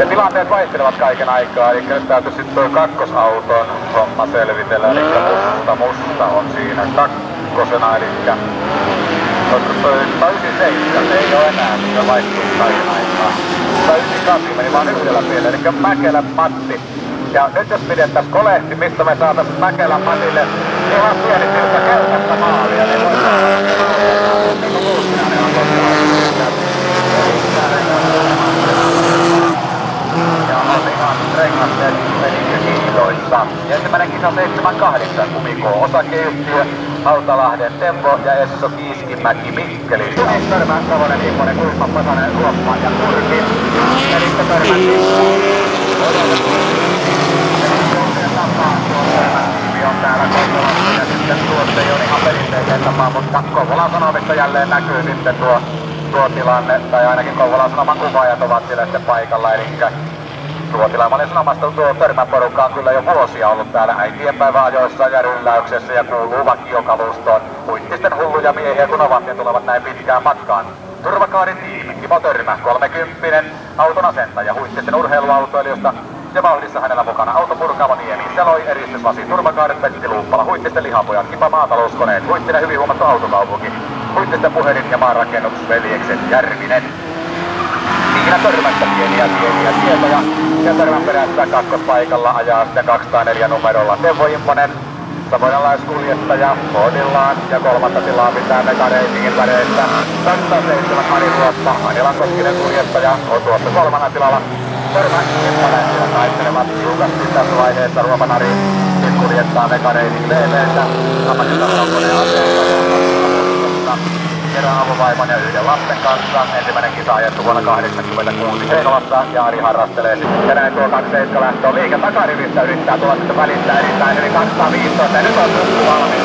Ja tilanteet vaihtelevat kaiken aikaa, eli nyt täytyy sitten tuo kakkosauton homma selvitellä, eli musta musta on siinä kakkosena, eli olisiko toi 97, ei ole enää, mikä vaihtuu kaiken aikaa. 98 meni vaan yhdellä pienellä, eli Mäkelä Matti. Ja nyt jos pidettäis kolehti, mistä me saatais Mäkelän Matille ihan pieni siltä keltaista maalia, niin voi saada. Niin kuin Luuskinainen on ja on ihan rengasten Ja ensimmäinen kisa 78 Kumiko osakeyhtiö Hautalahden Tempo ja Esso Kiiskimäki Mikkeli. Törmän Savonen, Immonen, Kulma, Pasanen, Ruoppa ja Kurki. Eli tapaan, mutta Kouvolan Sanomissa jälleen näkyy sitten tuo, tuo tilanne, tai ainakin Kouvolan Sanoman kuvaajat ovat siellä sitten paikalla, eli olin sanomassa, tuo törmäporukka on kyllä jo vuosia ollut täällä äitienpäiväajoissa ja rylläyksessä ja kuuluu vakiokalustoon. Huittisten hulluja miehiä, kun ovat ja tulevat näin pitkään matkaan. Turvakaarin tiimi, Kimo Törmä, 30 auton asentaja, huittisten urheiluautoilijoista ja vauhdissa hänellä mukana autopurkaava Niemi, Seloi, eristysvasi, turvakaaret, Petti Luuppala, huittisten lihapojat, Kipa maatalouskoneet, huittinen hyvin huomattu autokaupunki, huittisten puhelin ja maanrakennusveljekset Järvinen. Siinä törmästä pieniä pieniä tietoja ja törmän perässä kakkospaikalla ajaa sitten 204 numerolla Teuvo Immonen, Savonalaiskuljettaja Fordillaan ja kolmatta tilaa pitää Mega Racingin väreissä. 207 Mari Ruoppa, Anilan Koskinen kuljettaja on tuossa kolmannella tilalla. Törmä Immonen siellä taistelevat tiukasti tässä vaiheessa Ruopanari. Nyt kuljettaa Mega Racing VVtä. Ammattitalokoneen aseesta kerran avovaimon ja yhden lapsen kanssa. Ensimmäinen kisa ajettu vuonna 86 Heinolassa ja Ari harrastelee sitten tänään tuo 27 lähtö liike takarivistä. Yrittää tulla sitten välistä erittäin hyvin. 215 ja nyt on tukku valmis.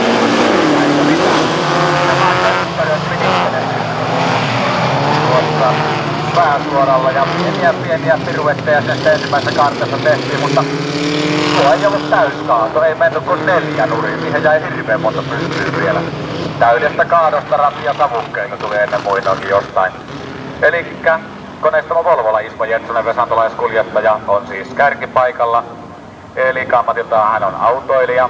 Pääsuoralla. Ja pieniä pieniä piruetteja sen ensimmäisessä kartassa tehtiin, mutta tuo ei ollut täyskaato, ei mennyt kuin neljä nurin, siihen jäi hirveän monta pystyä vielä täydestä kaadosta ratia savukkeita tuli ennen muinoinkin jostain. Elikkä koneistamo Volvolla Ismo Jetsunen vesantolaiskuljettaja on siis kärkipaikalla. Eli ammatiltaan hän on autoilija.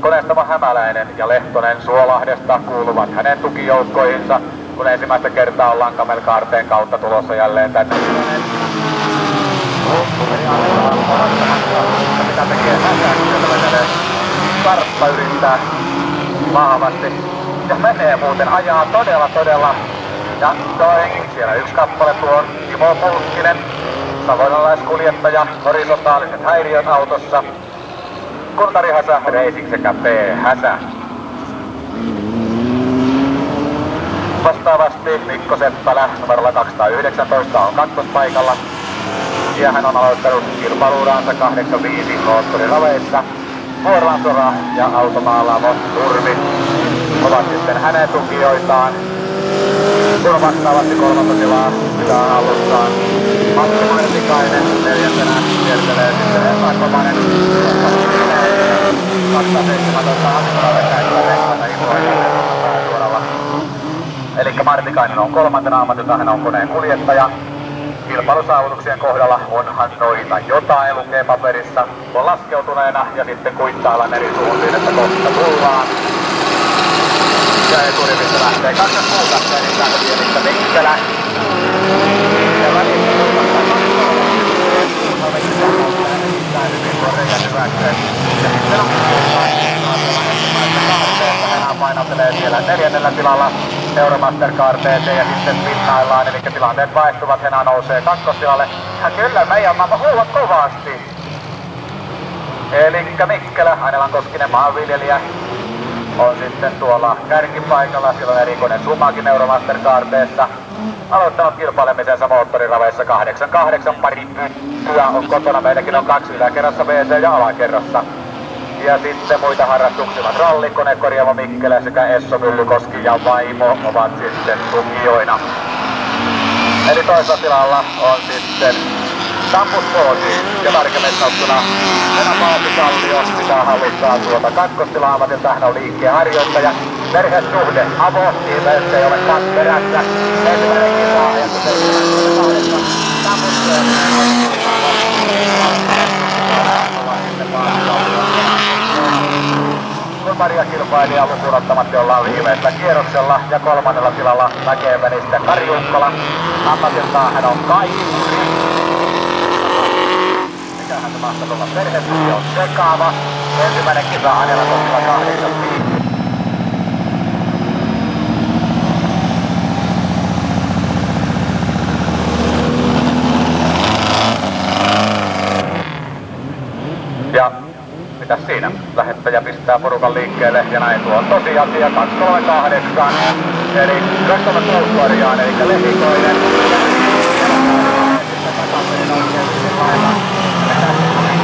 Koneistamo Hämäläinen ja Lehtonen Suolahdesta kuuluvat hänen tukijoukkoihinsa. kun ensimmäistä kertaa ollaan kamelkaarteen kautta tulossa jälleen tänne. Mitä tekee vetelee Karppa yrittää vahvasti. Ja menee muuten, ajaa todella todella jatkoin. Siellä yksi kappale tuo on Timo Pulkkinen, savonalaiskuljettaja, horisontaaliset häiriöt autossa. Kuntari Häsä, Racing sekä P. Häsä. Vastaavasti Mikko Seppälä numerolla 219 on kakkospaikalla. Ja hän on aloittanut kilpailuuransa 85 moottoriraveissa. Vuorlansora ja Automaalamo Turmi ovat sitten hänen tukijoitaan. Kun vastaavasti kolmatta tilaa pitää hallussaan. Matti Martikainen neljäntenä kiertelee sitten Esa-Komanen. 217 Asukaalle käyttää rekkana suoralla. Eli Martikainen on kolmantena ammatilta, hän on koneen kuljettaja. Kilpailusaavutuksien kohdalla onhan noita jotain lukee paperissa. On laskeutuneena ja sitten kuittaillaan eri suuntiin, että kohta tullaan. Ja eturivissä lähtee muuta, eli täältä pienistä Mikkelä. Ja välissä hän painottelee siellä neljännellä tilalla Euromaster TT ja sitten pinnaillaan, eli tilanteet vaihtuvat, Hena nousee kakkostilalle. Ja kyllä meidän mamma huuvat kovasti. Eli Mikkelä, Ainelan Koskinen maanviljelijä, on sitten tuolla kärkipaikalla. Siellä on erikoinen sumakin Euromaster kaarteessa. Kilpailemisensa moottoriraveissa 8-8 pari pyttyä on kotona. Meilläkin on kaksi yläkerrassa WC ja alakerrassa. Ja sitten muita harrastuksia ovat rallikone, Korjaamo Mikkelä sekä Esso Myllykoski ja Vaimo ovat sitten tukijoina. Eli toisella tilalla on sitten Campus Sporti ja tarkemmin sanottuna Venä Paasi-Kallio pitää haluttaa tuota kakkostilaa ammatilta. Hän on liikkeen harjoittaja. Perhesuhde avo, ilmeisesti ei ole kaksi perässä. Ensimmäinen sitten 78. Campus Maria kilpailija lukuun ottamatta ollaan viimeisellä kierroksella ja kolmannella tilalla näkee sitten Kari Ukkola. Ammatiltaan hän on kaikki se mahtaa olla perhesuhde on sekaava. Ensimmäinen kisa hänellä tosiaan kahdeksan Ja mitä siinä? Lähettäjä pistää porukan liikkeelle ja näin tuo on tosiasia 238 eli 26 eli Lehikoinen. Seulta aina sanottu tavallaan tuossa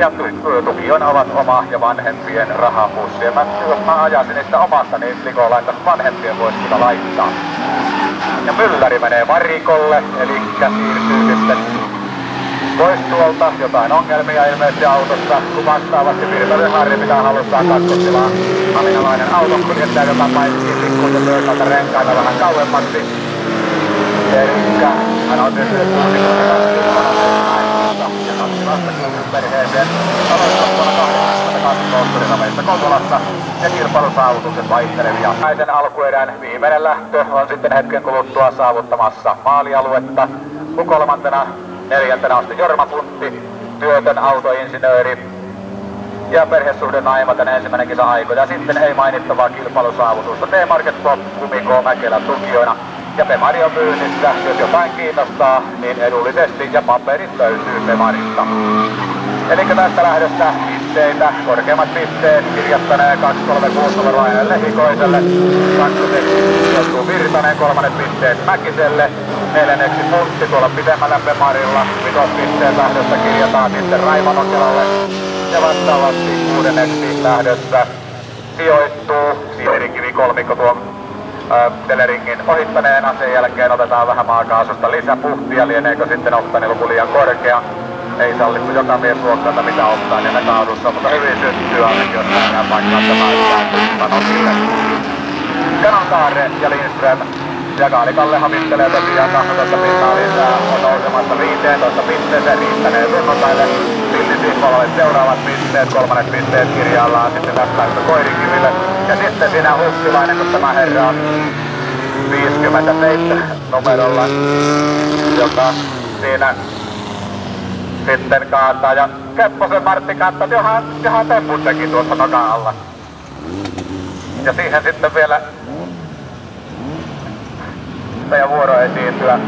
Ja tukijoina ovat oma ja vanhempien rahapussi. Ja mä, jos mä ajasin niistä omasta, niin Liko laittaisi vanhempien voisi kyllä laittaa. Ja mylläri menee varikolle, eli siirtyy sitten pois tuolta. Jotain ongelmia ilmeisesti autossa, kun vastaavasti Virtanen Harri pitää halussaan kakkostilaa. Aminalainen autonkuljettaja, joka painittiin pikkuisen toisaalta renkailla vähän kauemmaksi. Eli hän on tietysti perheeseen. Aloittaa vuonna 82 moottoriraveissa Kouvolassa ja kilpailusaavutukset vaihtelevia. Naisen alkuerän viimeinen lähtö on sitten hetken kuluttua saavuttamassa maalialuetta. Kun kolmantena, neljäntenä on Jorma Puntti, työtön autoinsinööri ja perhesuhde naimaten ensimmäinen kisa aiko. Ja sitten ei mainittavaa kilpailusaavutusta. T-Market Pop, Kumiko, Mäkelä tukijoina ja Pemari on myynnissä. Jos jotain kiinnostaa, niin edullisesti ja paperit löytyy Pemarista. Eli tästä lähdöstä pisteitä, korkeimmat pisteet kirjattaneen 236 numeroainen Lehikoiselle, kakkoseksi joutuu Virtanen, kolmannet pisteet Mäkiselle, neljänneksi Puntti tuolla pidemmällä Pemarilla, vitospisteet lähdössä kirjataan sitten Raimon Okelalle ja vastaavasti kuudenneksi lähdössä sijoittuu Siirikivi kolmikko tuo Teleringin ohittaneena. Sen jälkeen otetaan vähän maakaasusta lisäpuhtia. Lieneekö sitten oktaniluku liian korkea? ei sallittu joka mies luokkalta mitä ottaa niin kaadussa, mutta hyvin syttyy ainakin, jos nähdään paikkaa tämä sanon sille. Kanonkaare ja Lindström ja Kaarikalle havittelee tosiaan 12 pinnaa lisää, on nousemassa 15 pisteeseen riittäneen sunnuntaille. Silti seuraavat pisteet, kolmannet pisteet kirjaillaan sitten tästä Koirinkiville. Ja sitten siinä Hussilainen, kun tämä herra on 57 numerolla, joka siinä sitten kaataa. Ja Kepposen Martti kantaa, johan, johan tempun teki tuossa nokan alla. Ja siihen sitten vielä meidän vuoro esiintyä.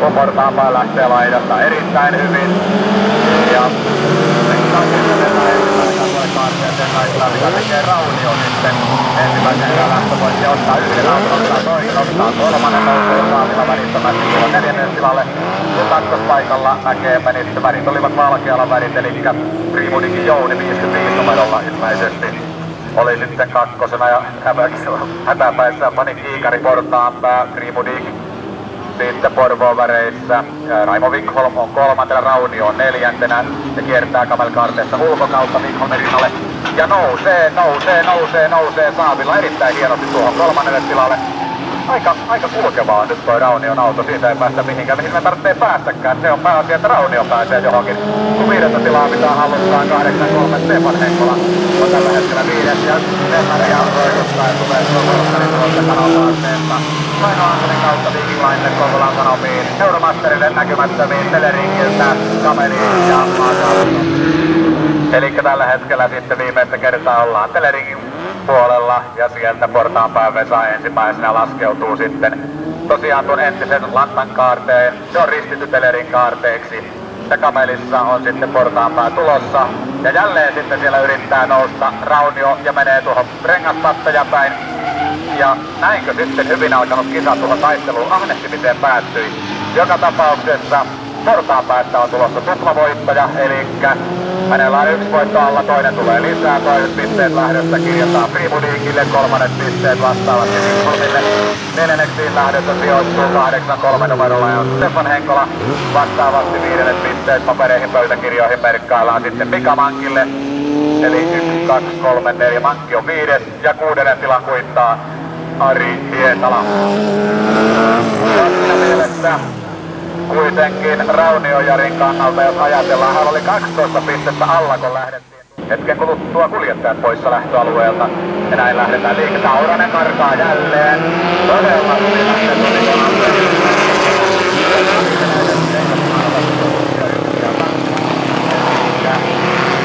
Komportaanpää lähtee laidasta erittäin hyvin. Ja mikä tekee Raunio sitten ensimmäisen erän lähtöpointti ottaa yhden auton, ottaa toisen, ottaa kolmannen nousee Saavilla välittömästi tuohon neljännen tilalle. Ja kakkospaikalla näkee menistä värit olivat valkealla värit, eli Primudikin Jouni 55 numerolla ilmeisesti oli sitten kakkosena ja hätäpäissään pani kiikari portaanpää, Primudik sitten Porvoon väreissä. Raimo Wikholm on kolmantena, Raunio on neljäntenä ja kiertää kamelkaarteessa ulkokautta Wikholmin rinnalle. Ja nousee, nousee, nousee, nousee Saavilla erittäin hienosti tuohon kolmannelle tilalle aika, aika kulkevaa nyt toi Raunion auto, siitä ei päästä mihinkään, mihin me tarvitsee päästäkään. Se on pääasia, että Raunio pääsee johonkin. Kun viidettä tilaa pitää halussaan 8-3 Stefan Henkkola on tällä hetkellä viides ja Stefan ja roikuttaa ja tulee tuolta tuolta kanalaasteesta. Vaino Antonin kautta Viking Line Kouvolan sanomiin. Euromasterille näkymättömiin Teleringiltä, Kameliin ja. Eli tällä hetkellä sitten viimeistä kertaa ollaan Teleringin puolella ja sieltä portaan Vesa ensimmäisenä laskeutuu sitten tosiaan tuon entisen Lantan kaarteen. Se on ristitty Telerin kaarteeksi. Ja Kamelissa on sitten portaanpää tulossa. Ja jälleen sitten siellä yrittää nousta Raunio ja menee tuohon rengaspattoja päin. Ja näinkö sitten hyvin alkanut kisa tuohon taisteluun ahnehtimiseen päättyi. Joka tapauksessa portaan päästä on tulossa tuplavoittaja, eli hänellä on yksi voitto alla, toinen tulee lisää, toiset pisteet lähdössä kirjataan Primudikille, kolmannet pisteet vastaavasti Wikholmille. Neljänneksi lähdössä sijoittuu 8-3 numerolla ja Stefan Henkola vastaavasti viidennet pisteet papereihin pöytäkirjoihin merkkaillaan sitten Mika Mankille. Eli 1, 2, 3, 4, Mankki on viides ja kuudennen tilan kuittaa Ari Hietala. Siinä mielessä kuitenkin Raunio Jarin kannalta, jos ajatellaan, hän oli 12 pistettä alla, kun lähdettiin. Hetken kuluttua kuljettajat poissa lähtöalueelta. Ja näin lähdetään liikettä. Auranen karkaa jälleen. Todella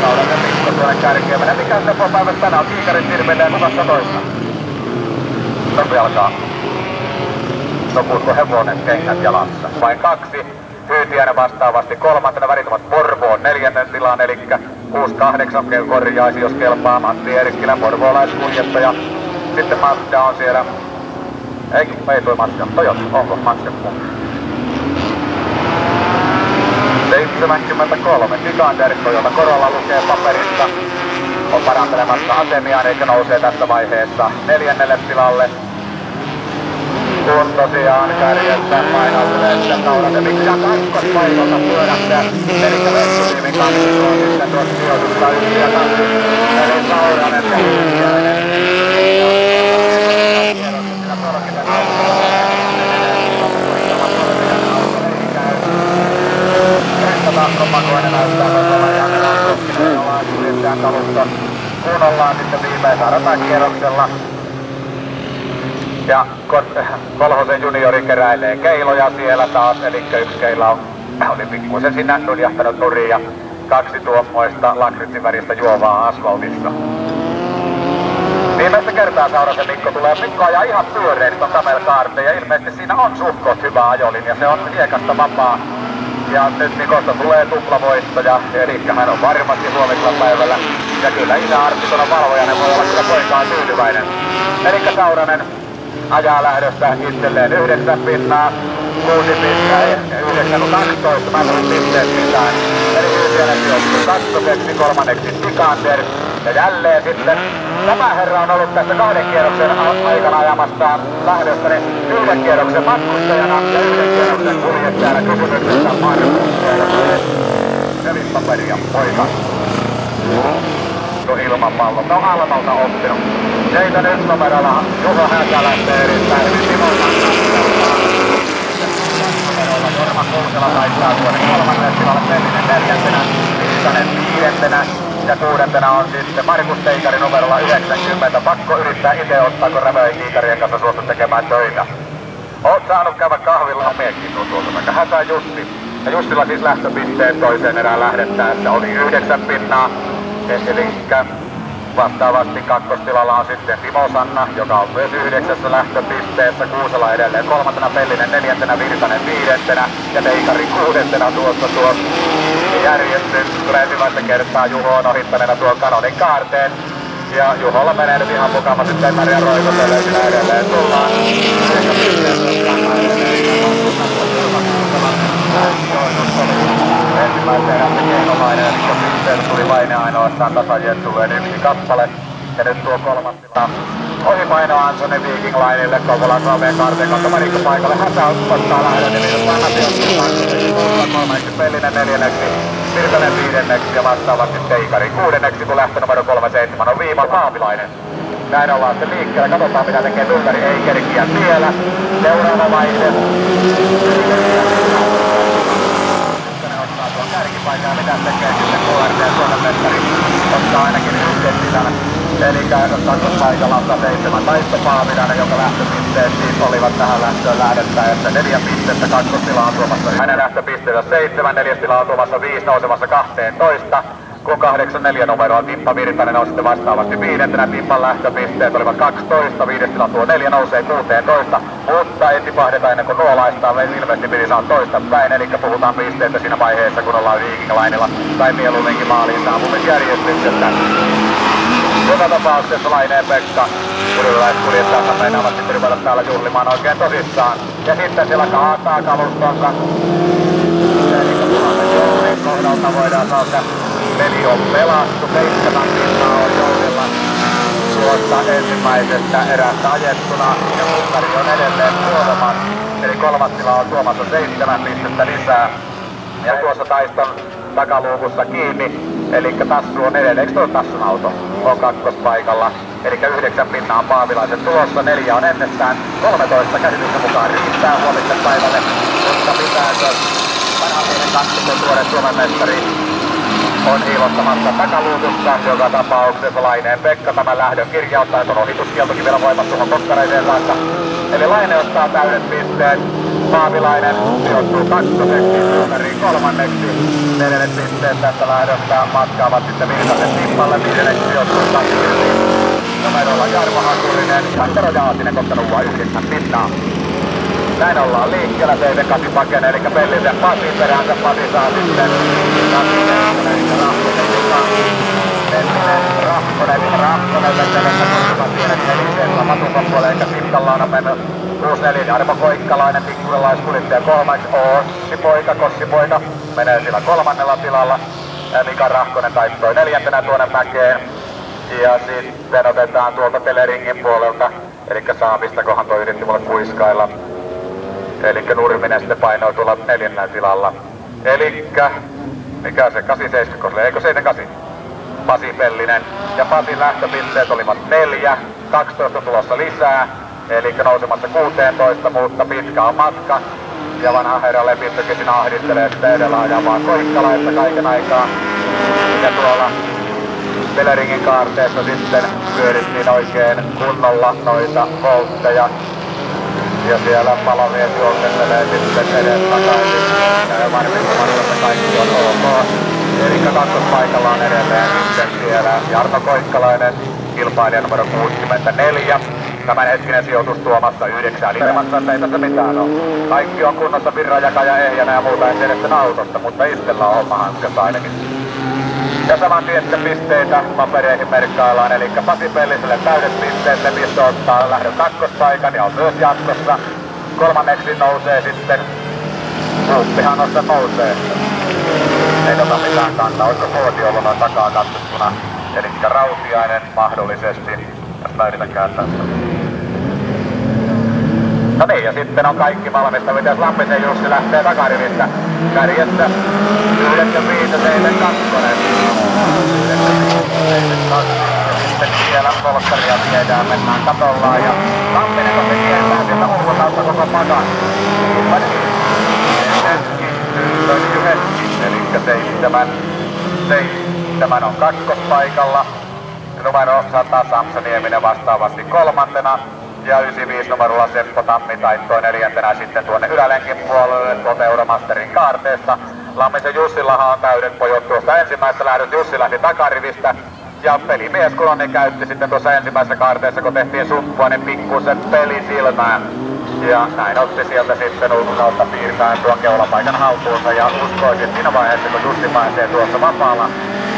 Auranen Mikko tuonne kärkeen. Mennään mikä se päivässä tänään kiikarit sirvelee kuvassa toista. Topi alkaa Sopusko hevonen kengät jalassa. Vain kaksi. Hyytiäinen vastaavasti kolmantena värittömät Porvoon neljännen tilaan, eli 6-8 korjaisi, jos kelpaa Matti Erikkilä, porvoolaiskuljettaja. Sitten Mazda on siellä. Ei, ei toi Mazda, Toyota, onko Mazda mun? 73, Tikander, Toyota Corolla lukee paperissa. On parantelemassa asemiaan, eikä nousee tässä vaiheessa neljännelle tilalle kun tosiaan kärjessä painautuneet sitten Naurasen Mikka kakkospaikalta pyörähtää. Eli Vekkusiimin kaksi on sitten tuossa sijoitusta yksi ja kaksi. Eli Nauranen ja Pakoinen sitten viimeisellä ratakierroksella ja Kolhosen juniori keräilee keiloja siellä taas, eli yksi keila on, oli pikkuisen sinne nuljahtanut nurin ja kaksi tuommoista lakritsiväristä juovaa asfaltissa. Viimeistä kertaa Saurasen Mikko tulee. Mikko ajaa ihan pyöreän tuon kamelkaarteen ja ilmeisesti siinä on suhkot hyvä ajolinja. Se on hiekasta vapaa. Ja nyt Nikosta tulee tuplavoittaja, eli hän on varmasti huomisella päivällä. Ja kyllä isä tuolla valvojana voi olla kyllä poikaan tyytyväinen. Eli Sauranen ajaa lähdössä itselleen yhdeksän pinnaa, kuusi pinnaa ja yhdeksän on 12 metrin pisteet mitään. Eli Yytiäinen sijoittuu kakkoseksi, kolmanneksi Tikander. Ja jälleen sitten tämä herra on ollut tässä kahden kierroksen aikana ajamassaan lähdössä niin yhden kierroksen matkustajana ja yhden kierroksen kuljettajana kysymyksessä Markus Kevipaperia, poika. No ilmapallo. No Almalta oppinut. Seitän yksi numerolla Juho Häkä lähtee erittäin hyvin. Timo numerolla Jorma Kuusela taittaa tuonne kolmannelle tilalle Pellinen neljäntenä. Viisanen viidentenä. Ja kuudentena on sitten Markus Teikari numerolla 90. Pakko yrittää itse ottaa, kun Rämöi Kiikarien kanssa suostu tekemään töitä. Oot saanut käydä kahvilla meekin tuolta aika hätä Jussi. Ja Jussilla siis lähtöpisteet toiseen erään lähdettäessä oli yhdeksän pinnaa. Eli vastaavasti kakkostilalla on sitten Timo Sanna, joka on myös yhdeksässä lähtöpisteessä. Kuusela edelleen kolmantena, Pellinen neljäntenä, Virtanen viidentenä ja Teikari kuudentena tuossa tuo järjestys. Ensimmäistä kertaa Juho on ohittaneena tuon kanonin kaarteen. Ja Juholla menee nyt ihan mukavasti Pennari ja Roikoselle sillä edelleen tullaan. Ensimmäisen erän keinomainen, eli pisteellä tuli vain ja ainoastaan tasajetsuleen yksi kappale. Ja nyt tuo kolmas tila ohi paino Antoni Viking Lineille, Kouvolan Suomeen kaarteen kautta Marikko paikalle. Hätä ottaa lähdön, niin nyt Anna Piotr kolmanneksi, Pellinen neljänneksi, Virtanen viidenneksi ja vastaavasti Teikari kuudenneksi, kun lähtö numero 37 on Viima Haapilainen. Näin ollaan sitten liikkeellä. Katsotaan mitä tekee Tullari. Ei kerkiä siellä. Seuraava vaihe. Kärkipaikaa, mitä tekee sitten KRT Suomen mestari. Ottaa ainakin yhden sisään. Eli kakkospaikalla on 107 Taisto Paavilainen, joka lähtöpisteet siis olivat tähän lähtöön lähdettäessä. Neljä pistettä kakkostilaa tuomassa. Hänen lähtöpisteensä seitsemän, neljäs tilaa tuomassa viisi nousemassa 12 kun 84 numeroa Tippa Virtanen on sitten vastaavasti viidentenä. Tippan lähtöpisteet olivat 12, viides tila tuo neljä nousee 16, mutta ei tipahdeta ennen kuin nuo laistaa, ilmeisesti piti saa toista päin, eli puhutaan pisteitä siinä vaiheessa, kun ollaan Viking Linella, tai mieluumminkin maaliin saapumisjärjestyksessä. Joka tapauksessa Laineen Pekka purilaiskuljettajat meinaavat sitten ruveta täällä juhlimaan oikein tosissaan. Ja sitten siellä kaataa kalustonsa. Eli kohdalta voidaan saada peli on pelattu, seitsemän pinnaa on joudella tuosta ensimmäisestä erästä ajettuna ja Munkari on edelleen kolmas, eli kolmas tila on tuomassa seitsemän pistettä lisää. Ja tuossa taiston takaluukussa kiinni, eli Tassu on edelleen, eikö Tassun auto? On kakkospaikalla, eli yhdeksän pinnaa Paavilaisen tulossa, neljä on ennestään, 13 käsitystä mukaan riittää huomisen päivälle, mutta pitääkö vanha mielen kaksikon tuoden Suomen mestari on hiilottamassa takaluukussa joka tapauksessa Laineen Pekka tämän lähdön kirjauttaa, että on ohituskieltokin vielä voimassa tuohon kokkareiseen saakka. Eli Laine ottaa täydet pisteet, Paavilainen sijoittuu kakkoseksi, Suunariin kolmanneksi, neljännet pisteet tästä lähdöstä matkaavat sitten Virtasen Timmalle, viidenneksi sijoittuu kakkoseksi. Numerolla Jarmo Hakulinen, Santero Jaatinen kohtanut yhdeksän pinnaa. Näin ollaan liikkeellä, Seive Kasi pakenee, eli Pellisen Pasi peräänsä, Pasi saa sitten Rahkonen, eli Rahkonen, joka Pellinen, Rahkonen, Rahkonen, vetelettä koskivat pienet nelisellä matukan puolelle, eikä Sittalla on mennyt 64, Jarmo Koikkalainen, pikkurilaiskuluttaja kolmas, Ossi Poika, Kossi Poika, menee sillä kolmannella tilalla. Mika Rahkonen taittoi neljäntenä tuonne mäkeen. Ja sitten otetaan tuolta Teleringin puolelta, eli Saavista, kohan toi yritti mulle kuiskailla. Eli Nurminen sitten painoi tuolla neljännellä tilalla. Eli mikä se 87 kosle, eikö 78? Pasi Pellinen. Ja Pasin lähtöpisteet olivat neljä, 12 tulossa lisää. Eli nousemassa 16, mutta pitkä on matka. Ja vanha herra Lepittökin siinä ahdittelee sitä edellä ajamaan koikkalaista kaiken aikaa. Ja tuolla Teleringin kaarteessa sitten pyörittiin oikein kunnolla noita voltteja ja siellä palomies juoksentelee sitten edes takaisin ja varmistamaan, että kaikki on ok. Eli kakkospaikalla on edelleen sitten siellä Jarno Koikkalainen, kilpailija numero 64. Tämänhetkinen sijoitus tuomassa yhdeksää liikemassa, että ei tässä mitään ole. Kaikki on kunnossa, virrajakaja ehjänä ja muuta en sen autosta, mutta itsellä on homma hanskassa ainakin. Ja saman tien pisteitä papereihin merkkaillaan, eli Pasi Pelliselle täydet pisteet, Lepistö ottaa lähdön kakkospaikan ja on myös jatkossa. Kolmanneksi nousee sitten, Kuuppihan noista nousee. Ei ota mitään kantaa, olisiko Foodi ollut noin takaa katsottuna. Eli Rautiainen mahdollisesti, jos mä yritän kääntää. No niin, ja sitten on kaikki valmista, miten Lampisen Jussi lähtee takarivistä kärjessä. 95 teille kakkonen. 95 ja sitten siellä Volkkaria viedään, mennään katollaan ja Lampinen on kiertää sieltä ulkokautta koko pakan. Eli seitsemän, seitsemän on kakkospaikalla. Numero 100 Samsa Nieminen vastaavasti kolmantena ja 95 numerolla Seppo Tammi taittoi neljäntenä sitten tuonne ylälenkin puolelle tuolta Euromasterin kaarteesta. Lammisen Jussillahan on täydet pojot tuosta ensimmäisestä lähdöstä. Jussi lähti takarivistä ja pelimies Kuloni käytti sitten tuossa ensimmäisessä kaarteessa, kun tehtiin suppua, niin pikkusen pelisilmää. Ja näin otti sieltä sitten ulkokautta piirtää tuon keulapaikan haltuunsa. Ja uskoisin, että siinä vaiheessa kun Jussi pääsee tuossa vapaalla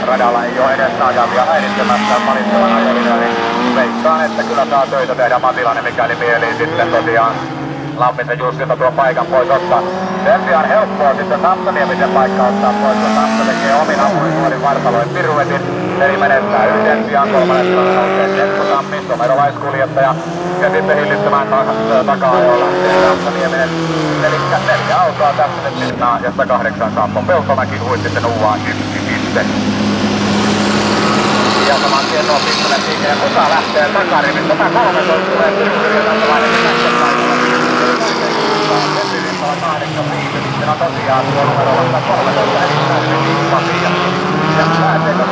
radalla ei ole edes ajavia häiritsemässä valittavan ajavina, niin veikkaan, että kyllä saa töitä tehdä Matilainen, mikäli mieli sitten tosiaan Lammisen Jussilta tuon paikan pois ottaa. Sen sijaan helppoa sitten Samsoniemisen paikka ottaa pois, kun Samsa tekee omin apuisuorin vartaloin piruetin. Eli menettää yhden sijaan kolmannen tilanne nousee Seppo Tammi, somerolaiskuljettaja. Ja sitten hillittömään taka-ajoon lähtee Samsonieminen. Eli neljä autoa tässä nyt pinnaa ja 108 Sampo Peltomäki huitti sen UA 1 piste. Ja saman tien nuo pistolet liike ja kuka lähtee takarivistä. Tämä 13 tulee ainakin tässä paikalla. Sitten on tosiaan tuo numero vasta 13 Pasi ja pääseekö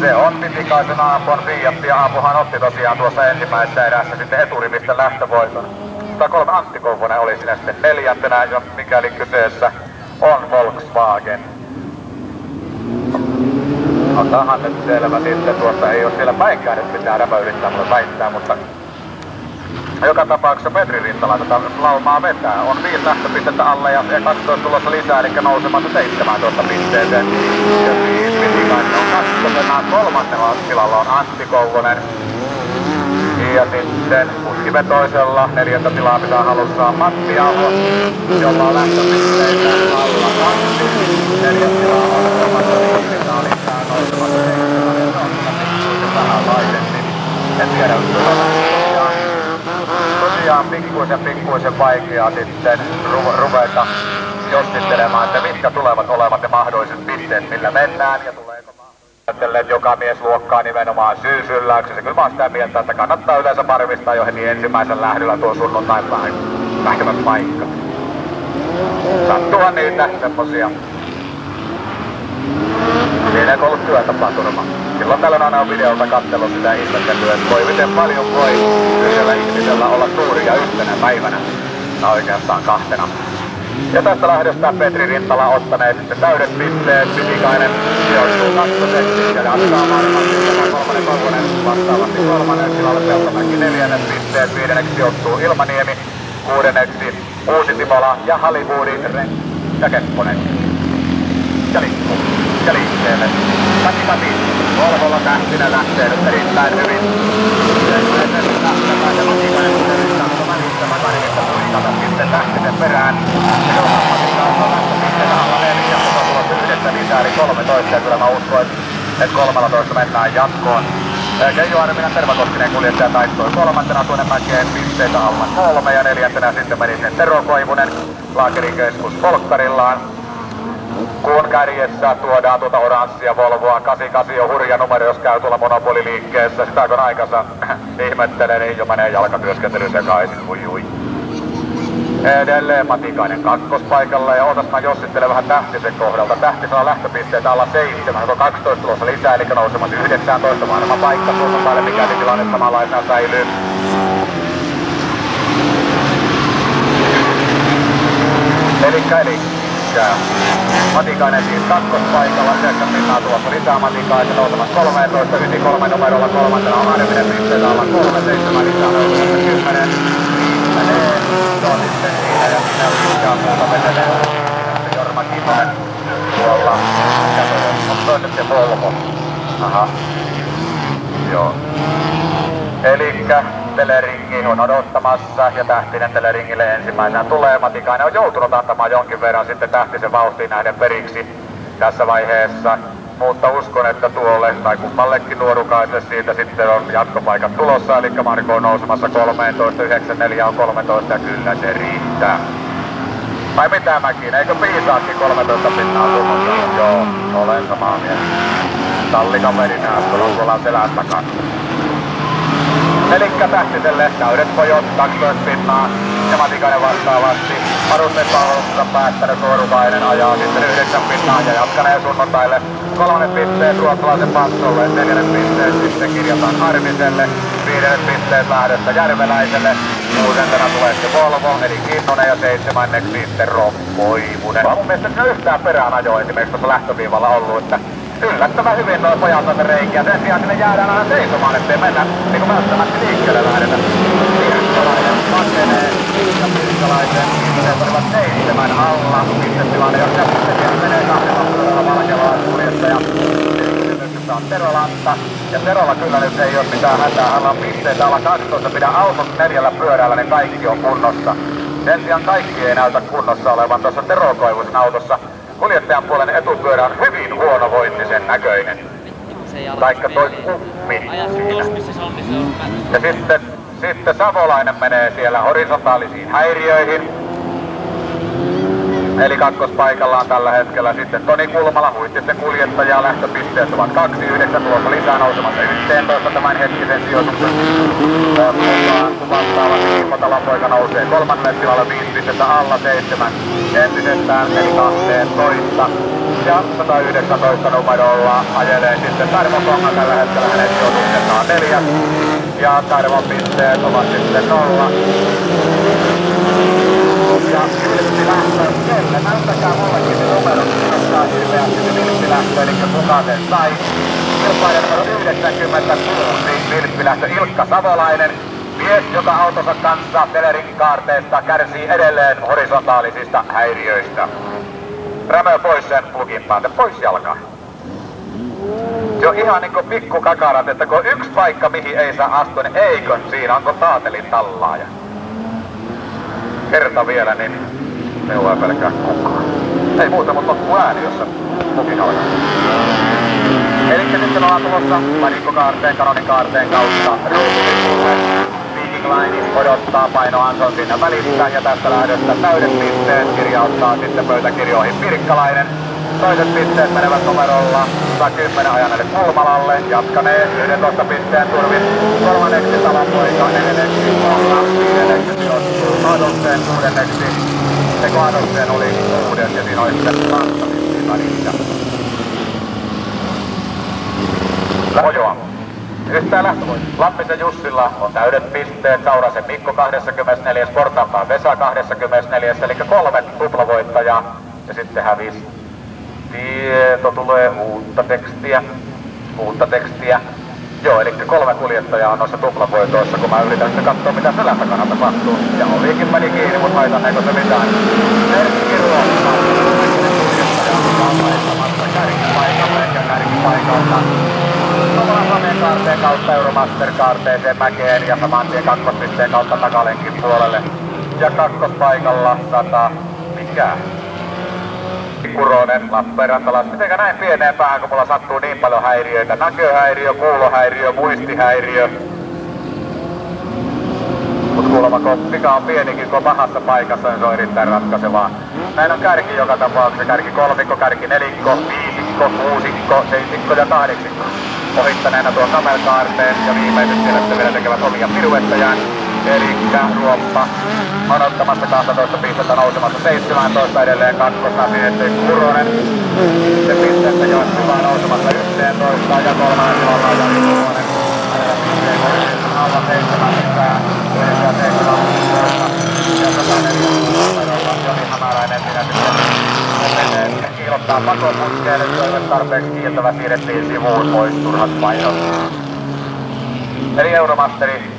se on Pitikaisen Aapon Fiat ja Aapohan otti tosiaan tuossa ensimmäisessä erässä sitten eturivistä lähtövoiton. 103 Antti Kouvonen oli sinä sitten neljäntenä, ja mikäli kyseessä on Volkswagen. Otahan nyt selvä sitten, tuossa ei ole siellä päinkään nyt mitään räpä yrittää mulle väittää, mutta joka tapauksessa Petri Rintala tätä laumaa vetää. On viisi lähtöpistettä alle ja 12 tulossa lisää, eli nousemassa 17 pisteeseen. Ja siis Pitikainen on kakkosena, kolmannella tilalla on Antti Kouvonen. Ja sitten puskivetoisella neljättä tilaa pitää halussaan Matti Aho, jolla on lähtöpisteitä alla kaksi. Neljättä tilaa on kolmassa lisää lisää nousemassa 17 vähän laitettiin. En tiedä, tosiaan pikkuisen pikkuisen vaikeaa sitten ru- ruveta jossittelemaan, että mitkä tulevat olevat ne mahdolliset pisteet, millä mennään ja tuleeko Ajattelin, joka mies luokkaa nimenomaan syysylläyksessä. Kyllä mä oon sitä mieltä, että kannattaa yleensä varmistaa jo heti ensimmäisen lähdöllä tuo sunnuntain lähtevät paikka. Sattuhan niitä semmosia. Ei ollut työtapaturma. Silloin tällöin aina on videolta katselu sitä ihmettelyä, että voi miten paljon voi yhdellä ihmisellä olla suuria yhtenä päivänä. Tai oikeastaan kahtena. Ja tästä lähdöstä Petri Rintala ottaneet sitten täydet pisteet. Pitikainen sijoittuu kakkoseksi ja jatkaa varmasti tämä kolmannen kolmonen vastaavasti kolmannen tilalle Peltomäki neljännet pisteet. Viidenneksi sijoittuu Ilmaniemi. Kuudenneksi Uusi Timola ja Hollywoodin Ren ja Kepponen. Ja liikkuu. Ja liikkeelle. Kati Kati. Volvolla tähtinä lähtee nyt erittäin hyvin. Tähtisen perään. Eli 13 ja kyllä mä uskon, että 13 mennään jatkoon. Keijo Arminen Tervakoskinen kuljettaja taittoi kolmantena tuonne mäkeen pisteitä alla kolme ja neljäntenä sitten meni sen Tero Koivunen Laakerin keskus Volkkarillaan. Kun kärjessä tuodaan tuota oranssia Volvoa, 88 on hurja numero, jos käy tuolla monopoliliikkeessä. Sitä kun aikansa ihmettelee, niin jo menee jalkatyöskentely sekaisin, hui hui. Edelleen Matikainen kakkospaikalla ja otas mä jossittelen vähän Tähtisen kohdalta. Tähti saa lähtöpisteitä alla 7, on 12 tulossa lisää, eli nousemassa 19 varma paikka sunnuntaille, mikäli tilanne samanlaisena säilyy. Elikkä, elikkä. Matikainen siis kakkospaikalla, 9 pinnaa tulossa lisää Matikaisen nousemassa 13, 93 numerolla kolmantena on Arvinen pisteitä alla 3, 7 lisää nousemassa 10. Menee, se on sitten siinä ja siinä on muuta vetelee. Jorma Kimonen tuolla, on toiset se Volvo. Aha, joo. Elikkä Teleringi on odottamassa ja Tähtinen Teleringille ensimmäisenä tulee. Matikainen on joutunut antamaan jonkin verran sitten Tähtisen vauhtiin näiden periksi tässä vaiheessa. mutta uskon, että tuolle tai kummallekin nuorukaiselle siitä sitten on jatkopaikat tulossa, eli Marko on nousemassa 13, 94 on 13 ja kyllä se riittää. Vai mitä mäkin, eikö piisaakin 13 pinnaa tuossa? Joo, olen samaa mieltä. Tallikaveri näyttö on tuolla selän takana. Nelikkä Tähtiselle täydet pojot, 12 pinnaa ja Matikainen vastaavasti. Varustepalveluksessa päättänyt Nuorukainen ajaa sitten 9 pinnaa ja jatkanee sunnuntaille. Kolmannet pisteet ruotsalaisen Passolle, neljännet pisteet sitten kirjataan Arviselle, viidennet pisteet lähdössä Järveläiselle, kuudentena tulee se Volvo, eli Kinnunen ja seitsemänneksi sitten Roppoivunen. Mun mielestä yhtään perään ajoa esimerkiksi tuossa lähtöviivalla ollut, että yllättävän hyvin nuo pojat on reikiä. Sen sijaan sinne jäädään aina seisomaan, ettei mennä niin kuin välttämättä liikkeelle lähdetä. Pirkkalainen pakenee ja Pirkkalaisen pisteet olivat seitsemän alla. Pistetilanne, jos sitten menee kahdella puolella Valkelaan kuljettaja. Kysymyksessä on Tero Lantta. Ja Terolla kyllä nyt ei ole mitään hätää. Hän on pisteitä alla 12. Pidä autot neljällä pyörällä, niin kaikki on kunnossa. Sen sijaan kaikki ei näytä kunnossa olevan tuossa Tero Koivusen autossa. Kuljettajan puolen etupyörä on hyvin huonovointisen näköinen. Taikka toi kuppi siinä. Ja sitten, sitten Savolainen menee siellä horisontaalisiin häiriöihin. Eli kakkospaikallaan tällä hetkellä sitten Toni Kulmala, huittisten kuljettaja, lähtöpisteet ovat 2-9 tulossa lisää nousemassa. 11 tämän hetkisen sijoituksen mukaan, kun vastaavasti Kimmo Talonpoika nousee kolmannelle tilalle 5 pistettä alla 7 entisestään eli 12 ja 119 numerolla ajelee sitten Tarmo Konga tällä hetkellä hänen sijoituksenaan neljä ja Tarmon pisteet ovat sitten nolla ja Vilppi lähtö, kelle näyttäkää mullekin se numero, kiinnostaa hirveästi se Vilppi lähtö, eli kuka sen sai. Kilpailija numero 96, Vilppi lähtö Ilkka Savolainen, mies, joka kanssa kärsii edelleen horisontaalisista häiriöistä. Pois sen pois on niinku pikku kakarat, että kun yksi paikka mihin ei saa astua, niin eikö siinä, onko taatelin tallaaja? Kerta vielä, niin neuvoa ei pelkää kukaan. Ei muuta, mutta loppuu ääni, jossa mukin alkaa. Eli sitten ollaan tulossa Marikko Kaarteen, Kanonin Kaarteen kautta Ruutulipulle. Viking Line odottaa Paino Anson siinä välissä ja tästä lähdöstä täydet pisteet kirjauttaa sitten pöytäkirjoihin Pirkkalainen. Toiset pisteet menevät numerolla 110 ajaneelle Kulmalalle. Jatkanee 11 pisteen turvin. Kolmanneksi Talonpoika, neljänneksi Molla, viidenneksi sijoittuu Adokseen, kuudenneksi. Teko Adokseen oli kuudes ja siinä oli sitten Lanttavissiin välissä. Mojoa. Yhtään lähtövoitto. Lappisen Jussilla on täydet pisteet, Saurasen Mikko 24, Sportanpaan Vesa 24, eli kolme tuplavoittajaa. Ja sitten hävisi tieto tulee uutta tekstiä. Uutta tekstiä. Joo, eli kolme kuljettajaa on noissa tuplavoitoissa, kun mä yritän sitten katsoa mitä selän takana tapahtuu. Ja olikin meni kiinni, mutta haitanneeko se mitään. Erkki Ruokka, kuljettaja, on laittamassa kärkipaikalle ja kärkipaikalta. Kautta Euromaster kaarteeseen mäkeen ja saman tien kakkospisteen kautta takalenkin puolelle. Ja kakkospaikalla 100, mikä? Kuronen, Lappeenrantalais. Mitenkä näin pieneen päähän, kun mulla sattuu niin paljon häiriöitä? Näköhäiriö, kuulohäiriö, muistihäiriö. Mut kuulemma, kun mikä on pienikin, kun on pahassa paikassa, niin se on erittäin ratkaisevaa. Näin on kärki joka tapauksessa. Kärki kolmikko, kärki nelikko, viisikko, kuusikko, seisikko ja kahdeksikko. Ohittaneena tuon kamelkaarteen ja viimeiset siellä vielä tekevät omia piruettajaan. Eli Ruoppa on ottamassa 12 pistettä nousemassa 17 edelleen kakkosena Sinetti Kuronen. Se pistettä jo hyvää nousemassa 11 ja kolmannen tilalla on Jari Kuronen. Alla 7 lisää. 97 ja 104 Joni Hämäläinen siinä sitten kiilottaa pakoputkeen, että ei ole tarpeeksi kiiltävä siirrettiin sivuun pois turhat painot. Eli Euromasteri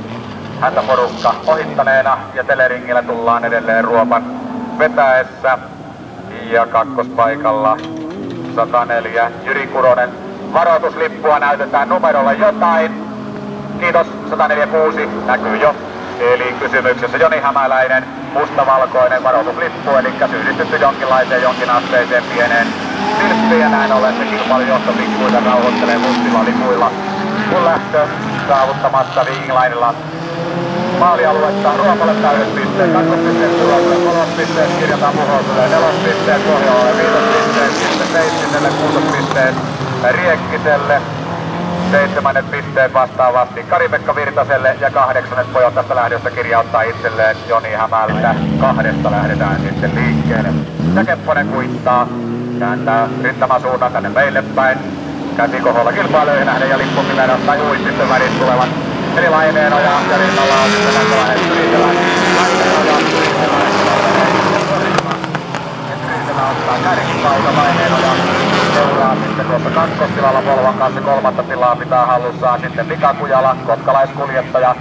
häntä porukka ohittaneena ja teleringillä tullaan edelleen Ruopan vetäessä. Ja kakkospaikalla 104 Jyri Kuronen. Varoituslippua näytetään numerolla jotain. Kiitos 146 näkyy jo. Eli kysymyksessä Joni Hämäläinen, mustavalkoinen varoituslippu, eli syyllistetty jonkinlaiseen jonkinasteiseen pieneen Vilppi ja näin ollen se kilpailujohto pikkuisen rauhoittelee mustilla lipuilla. Kun lähtö saavuttamassa Winglinella maalialuetta Ruopalle täydet pisteet, kakkospisteet Tulolle, kolmospisteet kirjataan Muhoselle, nelospisteet Pohjalalle, viitospisteet, sitten Seittiselle, kuutospisteet Riekkiselle, seitsemännet pisteet vastaavasti Kari-Pekka Virtaselle ja kahdeksannet pojat tästä lähdöstä kirjauttaa itselleen Joni Hämältä. Kahdesta lähdetään sitten liikkeelle. Ja Kepponen kuittaa, kääntää rintamasuunnan tänne meille päin. Käsikoholla kilpailijoihin nähden ja lippukimerasta tai uististen värit tulevat. Eli Laineenoja ja rinnalla on sitten näkölainen Yriselä. Laineenoja, Yriselä ottaa kärkipauta Laineenoja seuraa sitten tuossa kakkostilalla Volvan kanssa. Kolmatta tilaa pitää hallussaan. Sitten Mika Kujala, kotkalaiskuljettaja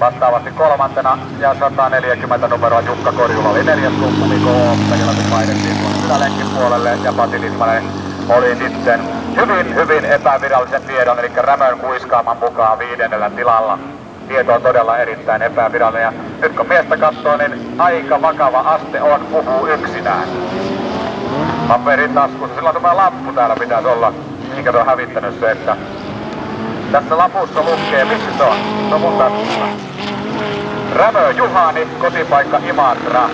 vastaavasti kolmantena. Ja 140 numeroa Jukka Korjula oli neljäs lukku Mikko Ooptajilla kun painettiin tuonne ylälenkin puolelle. Ja Pati Lismanen oli sitten hyvin hyvin epävirallisen tiedon eli Rämön kuiskaaman mukaan viidennellä tilalla. Tieto on todella erittäin epävirallinen ja nyt kun miestä katsoo niin aika vakava aste on puhuu yksinään paperin taskussa. Sillä on tämä lappu täällä pitäisi olla, se on hävittänyt se, että tässä lapussa lukee, missä se on? Se on mun. Rämö Juhani, kotipaikka Imatra.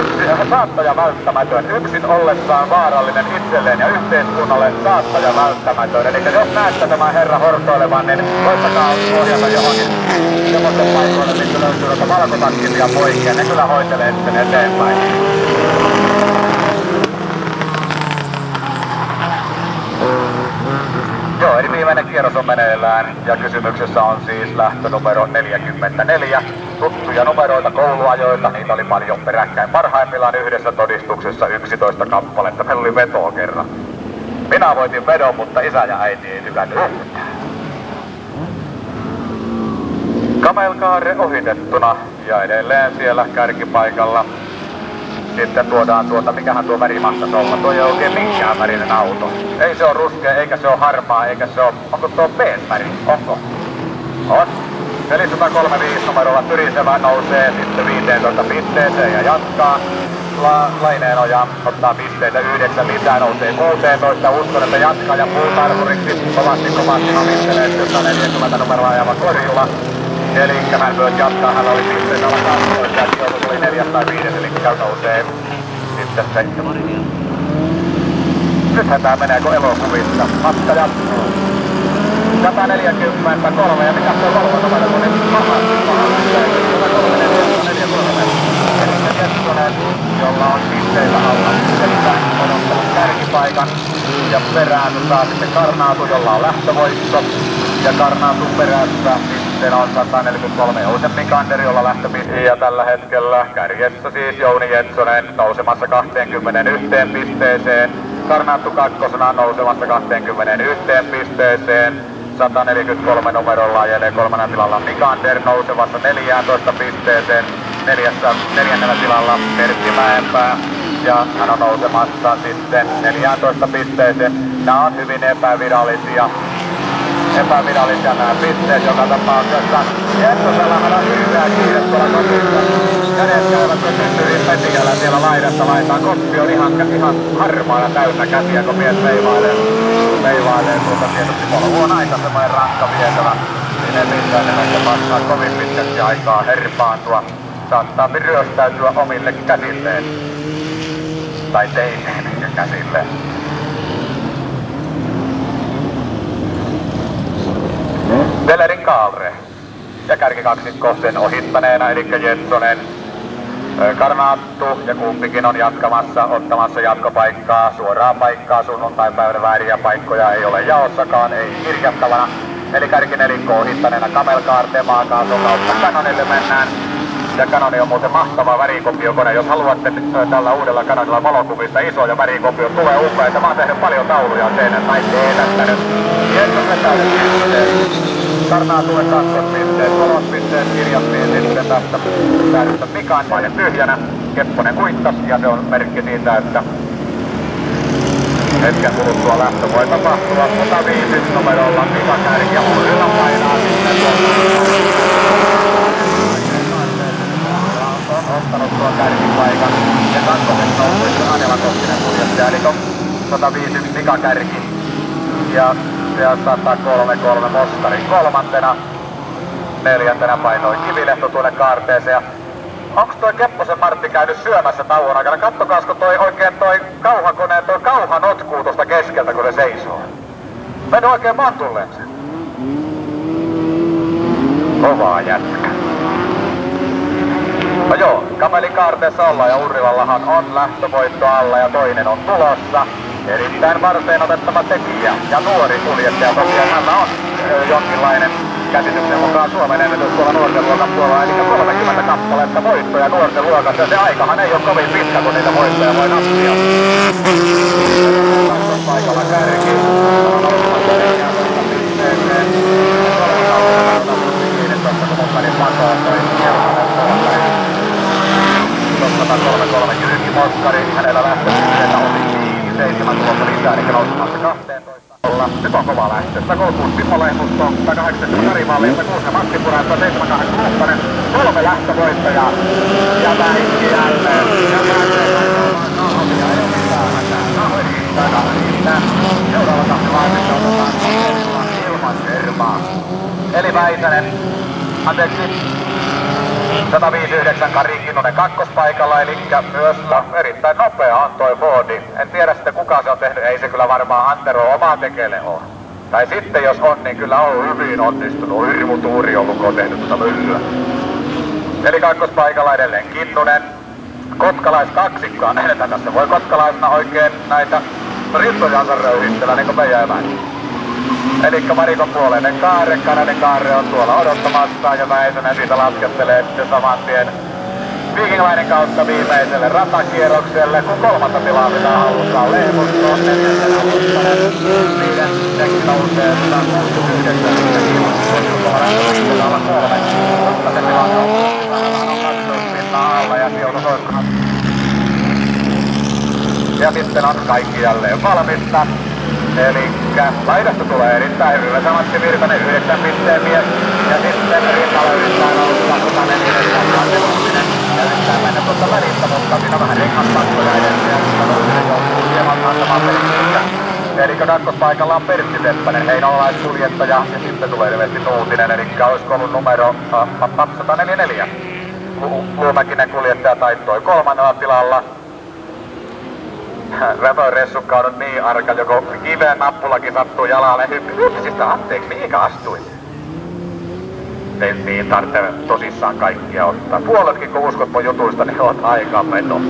Yksi, saattaja välttämätön, yksin ollessaan vaarallinen itselleen ja yhteiskunnalle saattaja välttämätön. Eli jos näette tämän herra hortoilevan, niin koittakaa ohjata johonkin semmoisen paikoille, missä löytyy noita valkotakkisia poikia. Ne kyllä hoitelee sitten eteenpäin. Joo, eli viimeinen kierros on meneillään ja kysymyksessä on siis lähtönumero 44. Tuttuja numeroita kouluajoilta, niitä oli paljon peräkkäin. Parhaimmillaan yhdessä todistuksessa 11 kappaletta. Meillä oli vetoa kerran. Minä voitin vedon, mutta isä ja äiti ei tykännyt yhtään. Kamelkaare ohitettuna ja edelleen siellä kärkipaikalla sitten tuodaan tuota, mikähän tuo väri mahtaisi olla. Tuo ei ole oikein minkään värinen auto. Ei se ole ruskea, eikä se ole harmaa, eikä se ole... Onko tuo B-väri? Onko? On. Eli 135 numerolla Tyrisevä nousee sitten 15 pisteeseen ja jatkaa. La, Laineenoja ottaa pisteitä 9 lisää, nousee 16. Uskon, että jatkaa ja puutarhuriksi kovasti kovasti omittelee 140 numeroa ajava Korjula. Eli hän myös jatkaa, hän oli pisteitä alla 12 ja tuli 4 tai 5, eli nousee sitten 7. Nythän tää menee kuin elokuvissa. Matka jatkuu. 143 ja se numero, kun nyt pahasti pahasti 134 Eli Kettunen, jolla on pisteitä alla, eli on kärkipaikan. Ja perään saa sitten Karnaatu, jolla on lähtövoitto. Ja Karnaatu perässä sitten on 143 Jousen Mikander, jolla lähtöpiste. Ja tällä hetkellä kärjessä siis Jouni Jetsonen nousemassa 21 pisteeseen. Karnaattu kakkosena nousemassa 21 pisteeseen 143 numerolla ajelee kolmannen tilalla Mikander nousevassa 14 pisteeseen. Neljässä, neljännellä tilalla Pertti Mäenpää ja hän on nousemassa sitten 14 pisteeseen. Nämä on hyvin epävirallisia epävirallisia nämä pisteet joka tapauksessa. Jettosellahan on hirveä kiire tuolla kopissa. Kädet käyvät jo syntyrin petikällä siellä laidassa laitaan. Koppi on ihan, ihan harmaana täynnä käsiä, kun mies veivailee, veivailee tuota tietysti polvu on aika semmoinen rankka vietävä. Siinä ei mitään enää passaa kovin pitkästi aikaa herpaantua. Saattaa ryöstäytyä omille käsilleen. Tai teineen käsilleen. Velerin Kaalre. Ja kärkikaksikko sen ohittaneena, eli Jetsonen. Karnaattu ja kumpikin on jatkamassa, ottamassa jatkopaikkaa, suoraa paikkaa sunnuntai-päivänä vääriä paikkoja ei ole jaossakaan, ei kirjattavana. Eli kärkinelikko ohittaneena Kamelkaarte maakaasun kautta Kanonille mennään. Ja Kanoni on muuten mahtava värikopiokone. Jos haluatte tällä uudella Kanonilla valokuvista isoja värikopio, tulee upeita. Mä oon tehnyt paljon tauluja sen, tai teetättänyt. Jetson vetänyt Karnaatuen kakkospisteet, kolospisteet kirjattiin sitten tästä täydestä Mikan ja tyhjänä. Kepponen kuittas ja se on merkki siitä, että hetken kuluttua lähtö voi tapahtua 105 numerolla Mika Kärki ja muilla painaa sitten on ottanut tuon kärkipaikan. Ja kakkosen nousuissa Anela Koskinen kuljettaja eli 105 Mika Kärki ja, ja 103 Moskari kolmantena. Neljäntenä painoi Kivilehto tuonne kaarteeseen Onko toi Kepposen Martti käynyt syömässä tauon aikana? Kattokaasko toi oikein toi kauhakoneen, toi kauha notkuu tuosta keskeltä, kun se seisoo. Meni oikein mantulleen sen. Kovaa jätkä. No joo, Kamelin kaarteessa ollaan ja Urrilallahan on lähtövoitto alla ja toinen on tulossa. Erittäin varteen otettava tekijä ja nuori kuljettaja. Tosiaan hänellä on jonkinlainen käsityksen mukaan Suomen ennätys tuolla nuorten luokan puolella, eli 30 kappaletta voittoja nuorten luokassa. Ja se aikahan ei ole kovin pitkä, kun niitä voittoja voi nappia. Paikalla kärki. Kiinni kun mun menin pakoon, toi Tuossa 133 Jyrki Moskari, hänellä lähtöpisteenä oli 7 tulossa lisää, eli nousemassa 12 olla. Nyt on kova lähtö. 136 Timo Lehmusto, 118 Kari Malli, 106 Matti Puranta, 78 Kumppanen, kolme lähtövoittajaa. Ja väikki jälleen. Ja pääsee katsomaan kahvia, ei ole mitään hätää. Kahvi riittää, kahvi riittää. Seuraava kahvi laitetta otetaan ilman kermaa. Eli Väisänen, anteeksi, 159 Kari Kinnunen kakkospaikalla, eli myös nopea on toi Fordi. En tiedä sitten kuka se on tehnyt, ei se kyllä varmaan Antero omaa tekele ole. Tai sitten jos on, niin kyllä on hyvin onnistunut. Hirmu Tuuri ollut, kun on tehnyt tuota myllyä. Eli kakkospaikalla edelleen Kinnunen. Kotkalais kaksikkoa nähdetään tässä. Voi kotkalaisena oikein näitä rintojansa röyhistellä, niin kuin meidän evät. Eli Marikon puoleinen kaare, Kanaden kaare on tuolla odottamassa ja Väisänen siitä laskettelee sitten saman tien Vikinglainen kautta viimeiselle ratakierrokselle, kun kolmatta tilaa pitää hallussaan Leemusto, neljäntenä Huttonen, viidenneksi nousee 169, pitää olla kolme, mutta se tilanne on on kaksoispinnan alla ja. Ja sitten on kaikki jälleen valmista. Eli laidasta tulee erittäin hyvä. Se Matti Virtanen 9 pisteen mies. Ja sitten rinnalla yrittää nousta 149 Kantelustinen. Yrittää mennä tuosta välistä, mutta siinä vähän rengaspakkoja edessä. Ja Kantelustinen joutuu hieman antamaan periksi. Eli kakkospaikalla on Pertti Seppänen, heinolalaiskuljettaja. Ja sitten tulee ilmeisesti Nuutinen, eli olisiko ollut numero uh, 144. Luumäkinen kuljettaja taittoi kolmannella tilalla. Revo Ressukka on niin arka, joko kiveen nappulakin sattuu jalalle. Hyppistä anteeksi, mihinkä astuin? Ei niin tarvitse tosissaan kaikkia ottaa. Puoletkin kun uskot mun jutuista, niin on aikaa meno.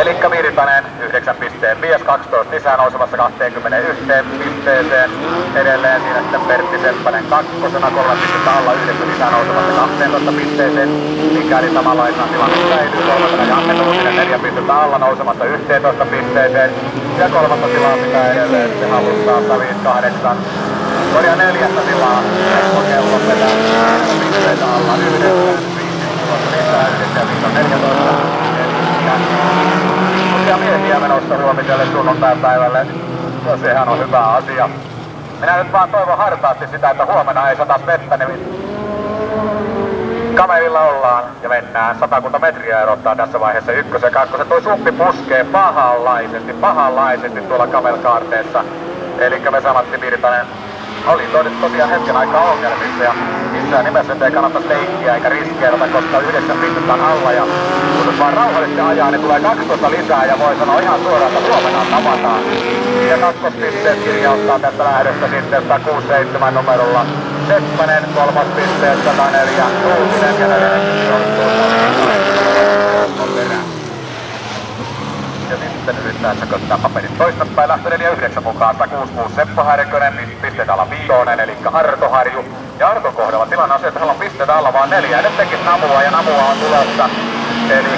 Elikkä Virtanen 9 pisteen mies, 12 lisää nousemassa 21 pisteeseen. Edelleen siinä sitten Pertti Seppänen kakkosena, kolme pistettä alla, yhdessä lisää nousemassa 12 pisteeseen. Mikäli samanlaisena tilanne säilyy, kolmantena Janne Nuutinen neljä pistettä alla nousemassa 11 pisteeseen. Ja kolmatta tilaa pitää edelleen sitten hallussaan 158. Korjaa neljättä tilaa, Kello vetää pisteitä alla yhdessä. Viisi tulossa lisää, yhdessä ja 14 ja miehiä menossa huomiselle sunnuntain päivälle. No sehän on hyvä asia. Minä nyt vaan toivon hartaasti sitä, että huomenna ei satas vettä, niin kamerilla ollaan ja mennään. Satakunta metriä erottaa tässä vaiheessa ykkösen ja kakkosen. Toi suppi puskee pahanlaisesti, pahanlaisesti tuolla kamelkaarteessa. Eli Vesa-Matti Virtanen oli tosiaan hetken aikaa ongelmissa ja missään nimessä ei kannata leikkiä eikä riskeerata, koska yhdeksän pistettä alla. Ja kun vaan rauhallisesti ajaa, niin tulee 12 lisää ja voi sanoa ihan suoraan, että huomenna tavataan. Ja kakkospisteet kirjauttaa tästä lähdöstä sitten 167 numerolla. Seppänen, kolmas pisteet 104, Nuutinen ja neljänneksi on ja sitten yrittää sekoittaa paperit toistapäin lähtö 49 mukaan 166 Seppo Härkönen, pisteet alla viitonen, eli Arto Harju. Ja Arton kohdalla tilanne on se, että hänellä on pisteet alla vaan neljä, nyt tekisi Namua, ja Namua on tulossa. Eli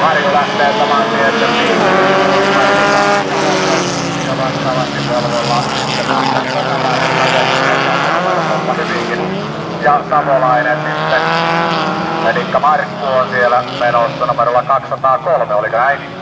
Harju lähtee saman tien, ja vastaavasti Volvolla. Ja Savolainen sitten. Eli Markku on siellä menossa numerolla 203, oliko näin?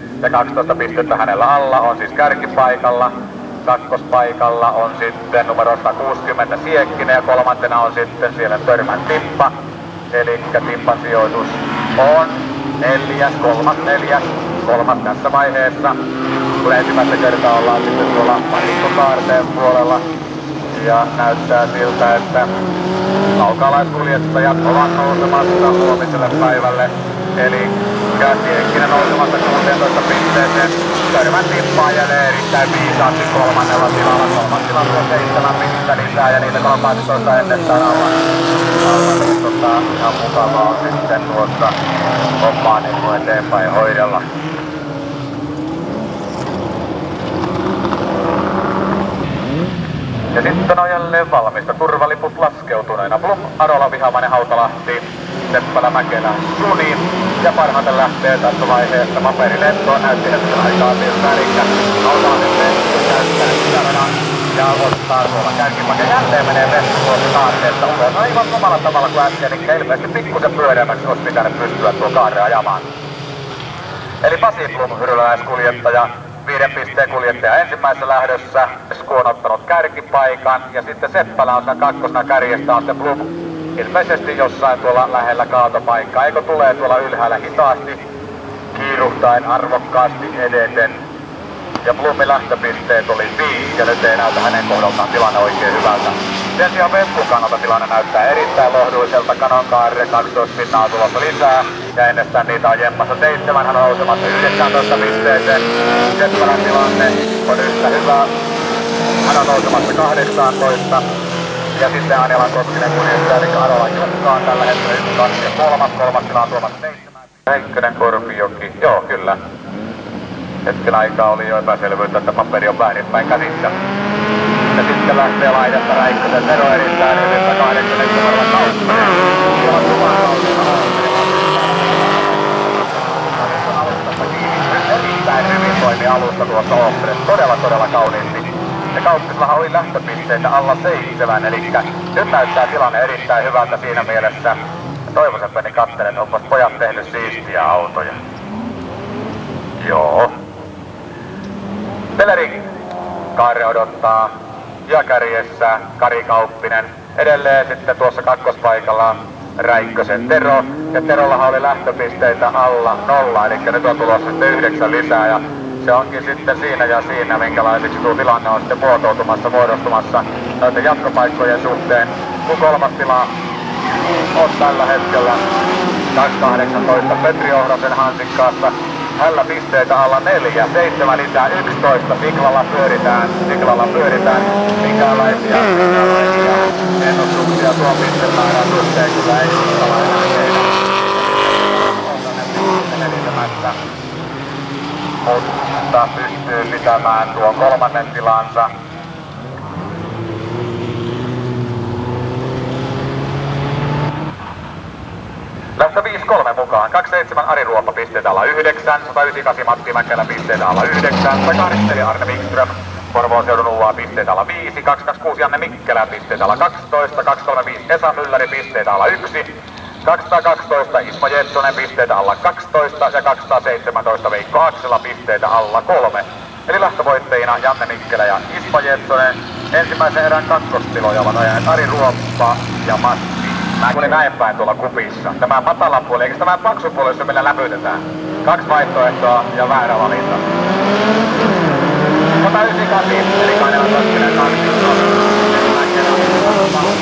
ja peräänsä hän on saanut sitten hetkinen, no Siekkinen ja Pulkkinen, kaksi lautalaiskuljettajaa. Nyt täytyy tarkastaa tarkemmin nuo numerot. 188, joo, Pati Pulkkinen, Kenkä VV ja 12 pistettä hänellä alla on siis kärkipaikalla. Kakkospaikalla on sitten numero 160 Siekkinen ja kolmantena on sitten siellä Törmän Tippa. Eli Tippan sijoitus on neljäs, kolmas, neljäs, kolmas tässä vaiheessa. Kun ensimmäistä kertaa ollaan sitten tuolla Marikko puolella ja näyttää siltä, että laukalaiskuljettajat ovat nousemassa huomiselle päivälle. Eli Siekkinen nousemassa 16 pisteeseen. Törmän tippaa jälleen erittäin viisaasti kolmannella tilalla. Kolmas tilalla on seitsemän pistettä lisää ja niitä 13 ennestään alla. niin tota, ihan mukavaa sitten tuossa hommaa niin eteenpäin hoidella. Ja sitten on jälleen valmista. Turvaliput laskeutuneena. Blum, Arola, Vihamainen, Hautalahti, Seppälä, Mäkelä, Suni. Ja parhaiten lähtee tässä vaiheessa paperilento. Näytti hetken aikaa siltä. Eli Hautalahti käyttää sisäradan ja ottaa tuolla kärkipake. Jälleen menee Vesku tuossa kaarteesta ulos. Aivan samalla tavalla kuin äsken. Eli ilmeisesti pikkusen pyöreämmäksi olisi pitänyt pystyä tuo kaare ajamaan. Eli Pasi Blum, hyryläläiskuljettaja, viiden pisteen kuljettaja ensimmäisessä lähdössä. Sku on ottanut kärkipaikan ja sitten Seppälä on sen kakkosena kärjestä on se Blum. Ilmeisesti jossain tuolla lähellä kaatopaikkaa. Eikö tulee tuolla ylhäällä hitaasti, kiiruhtain arvokkaasti edeten. Ja Blumin lähtöpisteet oli viisi ja nyt ei näytä hänen kohdaltaan tilanne oikein hyvältä. Sen sijaan Vespun kannalta tilanne näyttää erittäin lohduiselta. Kanon kaarre 12 pinnaa tulossa lisää. Ja ennestään niitä on jemmassa seitsemän. Hän on nousemassa 19 pisteeseen. Seppälän tilanne on yhtä hyvä. Hän on nousemassa 18. Ja sitten Anjalan Koskinen kuljettaja, eli Arola Jukka tällä hetkellä 1, 2 ja 3. Kolmas tila on tuomassa 7. Heikkönen Korpijoki, joo kyllä. Hetken aikaa oli jo epäselvyyttä, että paperi on väärinpäin käsissä. Ja sitten lähtee laidasta Räikkösen Tero erittäin hyvin, 80 numerolla Kauppanen. Siellä on kuvan kautta Erittäin hyvin toimi alusta tuossa Opres, todella todella kauniisti. Ja Kauppislahan oli lähtöpisteitä alla seitsemän, eli nyt näyttää tilanne erittäin hyvältä siinä mielessä. Että meni katselen, onpas pojat tehnyt siistiä autoja. Joo. Teleri Kaare odottaa yökärjessä Kari Kauppinen. Edelleen sitten tuossa kakkospaikalla Räikkösen Tero. Ja Terollahan oli lähtöpisteitä alla nolla, eli nyt on tulossa sitten yhdeksän lisää. Ja se onkin sitten siinä ja siinä, minkälaiseksi tuo tilanne on sitten muotoutumassa, muodostumassa noiden jatkopaikkojen suhteen. Kun kolmas tila on tällä hetkellä 218 Petri Ohrasen Hansikkaassa Hällä pisteitä alla neljä, seitsemän lisää, yksitoista. Siklalla pyöritään, Siklalla pyöritään. Minkälaisia, minkälaisia ennustuksia tuon pistemäärän suhteen kyllä ei enää tehdä. Mutta pystyy pitämään tuon kolmannen tilansa. Lähtö 5-3 mukaan. 27 Ari Ruoppa pisteitä alla 9, 198 Matti Mäkelä pisteitä alla 9, 184 Arne Wikström Porvoon seudun UA pisteitä alla 5, 226 Janne Mikkelä pisteitä alla 12, 235 Esa Mylläri pisteitä alla 1, 212 Ismo Jetsonen pisteitä alla 12 ja 217 Veikko Aksela pisteitä alla 3. Eli lähtövoittajina Janne Mikkelä ja Ismo Jetsonen. Ensimmäisen erän kakkostiloja ovat ajaneet Ari Ruoppa ja Matti Mä olin näin päin tuolla kupissa. Tämä matala puoli, eikö tämä paksu puoli, jossa meillä läpytetään? Kaksi vaihtoehtoa ja väärä valinta. 198, eli Kainela Koskinen 2.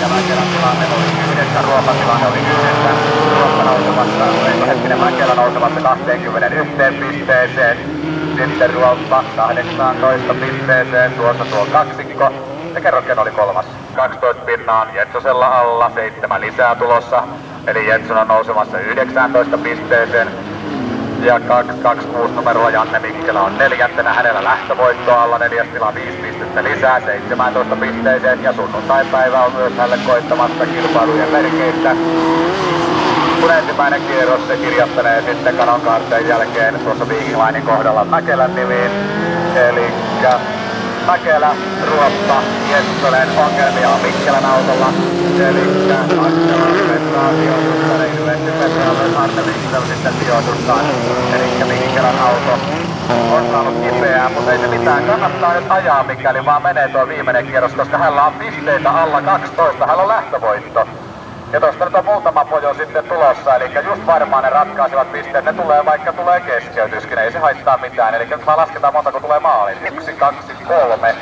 Ja Mäkelän tilanne oli yhdessä, Ruopan tilanne oli yhdessä. Ruoppa nousemassa, oliko hetkinen Mäkelä nousemassa 21 pisteeseen. Sitten Ruoppa 18 pisteeseen, tuossa tuo kaksikko. Ja kerrokken oli kolmas. 12 pinnaan Jetsosella alla, seitsemän lisää tulossa. Eli Jetson on nousemassa 19 pisteeseen. Ja 226 numerolla Janne Mikkelä on neljäntenä hänellä lähtövoitto alla, neljäs tila 5 pistettä lisää 17 pisteeseen ja sunnuntaipäivä on myös hänelle koittamassa kilpailujen merkeistä. Kun ensimmäinen kierros se kirjattelee sitten kanonkaarteen jälkeen tuossa Viking Linein kohdalla Mäkelän nimiin. Eli Mäkelä, Ruoppa, Jettonen, ongelmia on Mikkelän autolla. Eli Aksela lopettaa sijoitusta, ilmeisesti Petra myös Arne Mikkel sitten sijoitustaan. Eli Mikkelän auto on saanut kipeää, mutta ei se mitään. Kannattaa nyt ajaa, mikäli vaan menee tuo viimeinen kierros, koska hänellä on pisteitä alla 12. Hänellä on lähtövoitto. Ja tosta nyt on muutama pojo sitten tulossa, eli just varmaan ne ratkaisevat pisteet. Ne tulee vaikka tulee keskeytyskin, ei se haittaa mitään. Eli nyt vaan lasketaan monta kun tulee maaliin. Yksi, kaksi, kolme,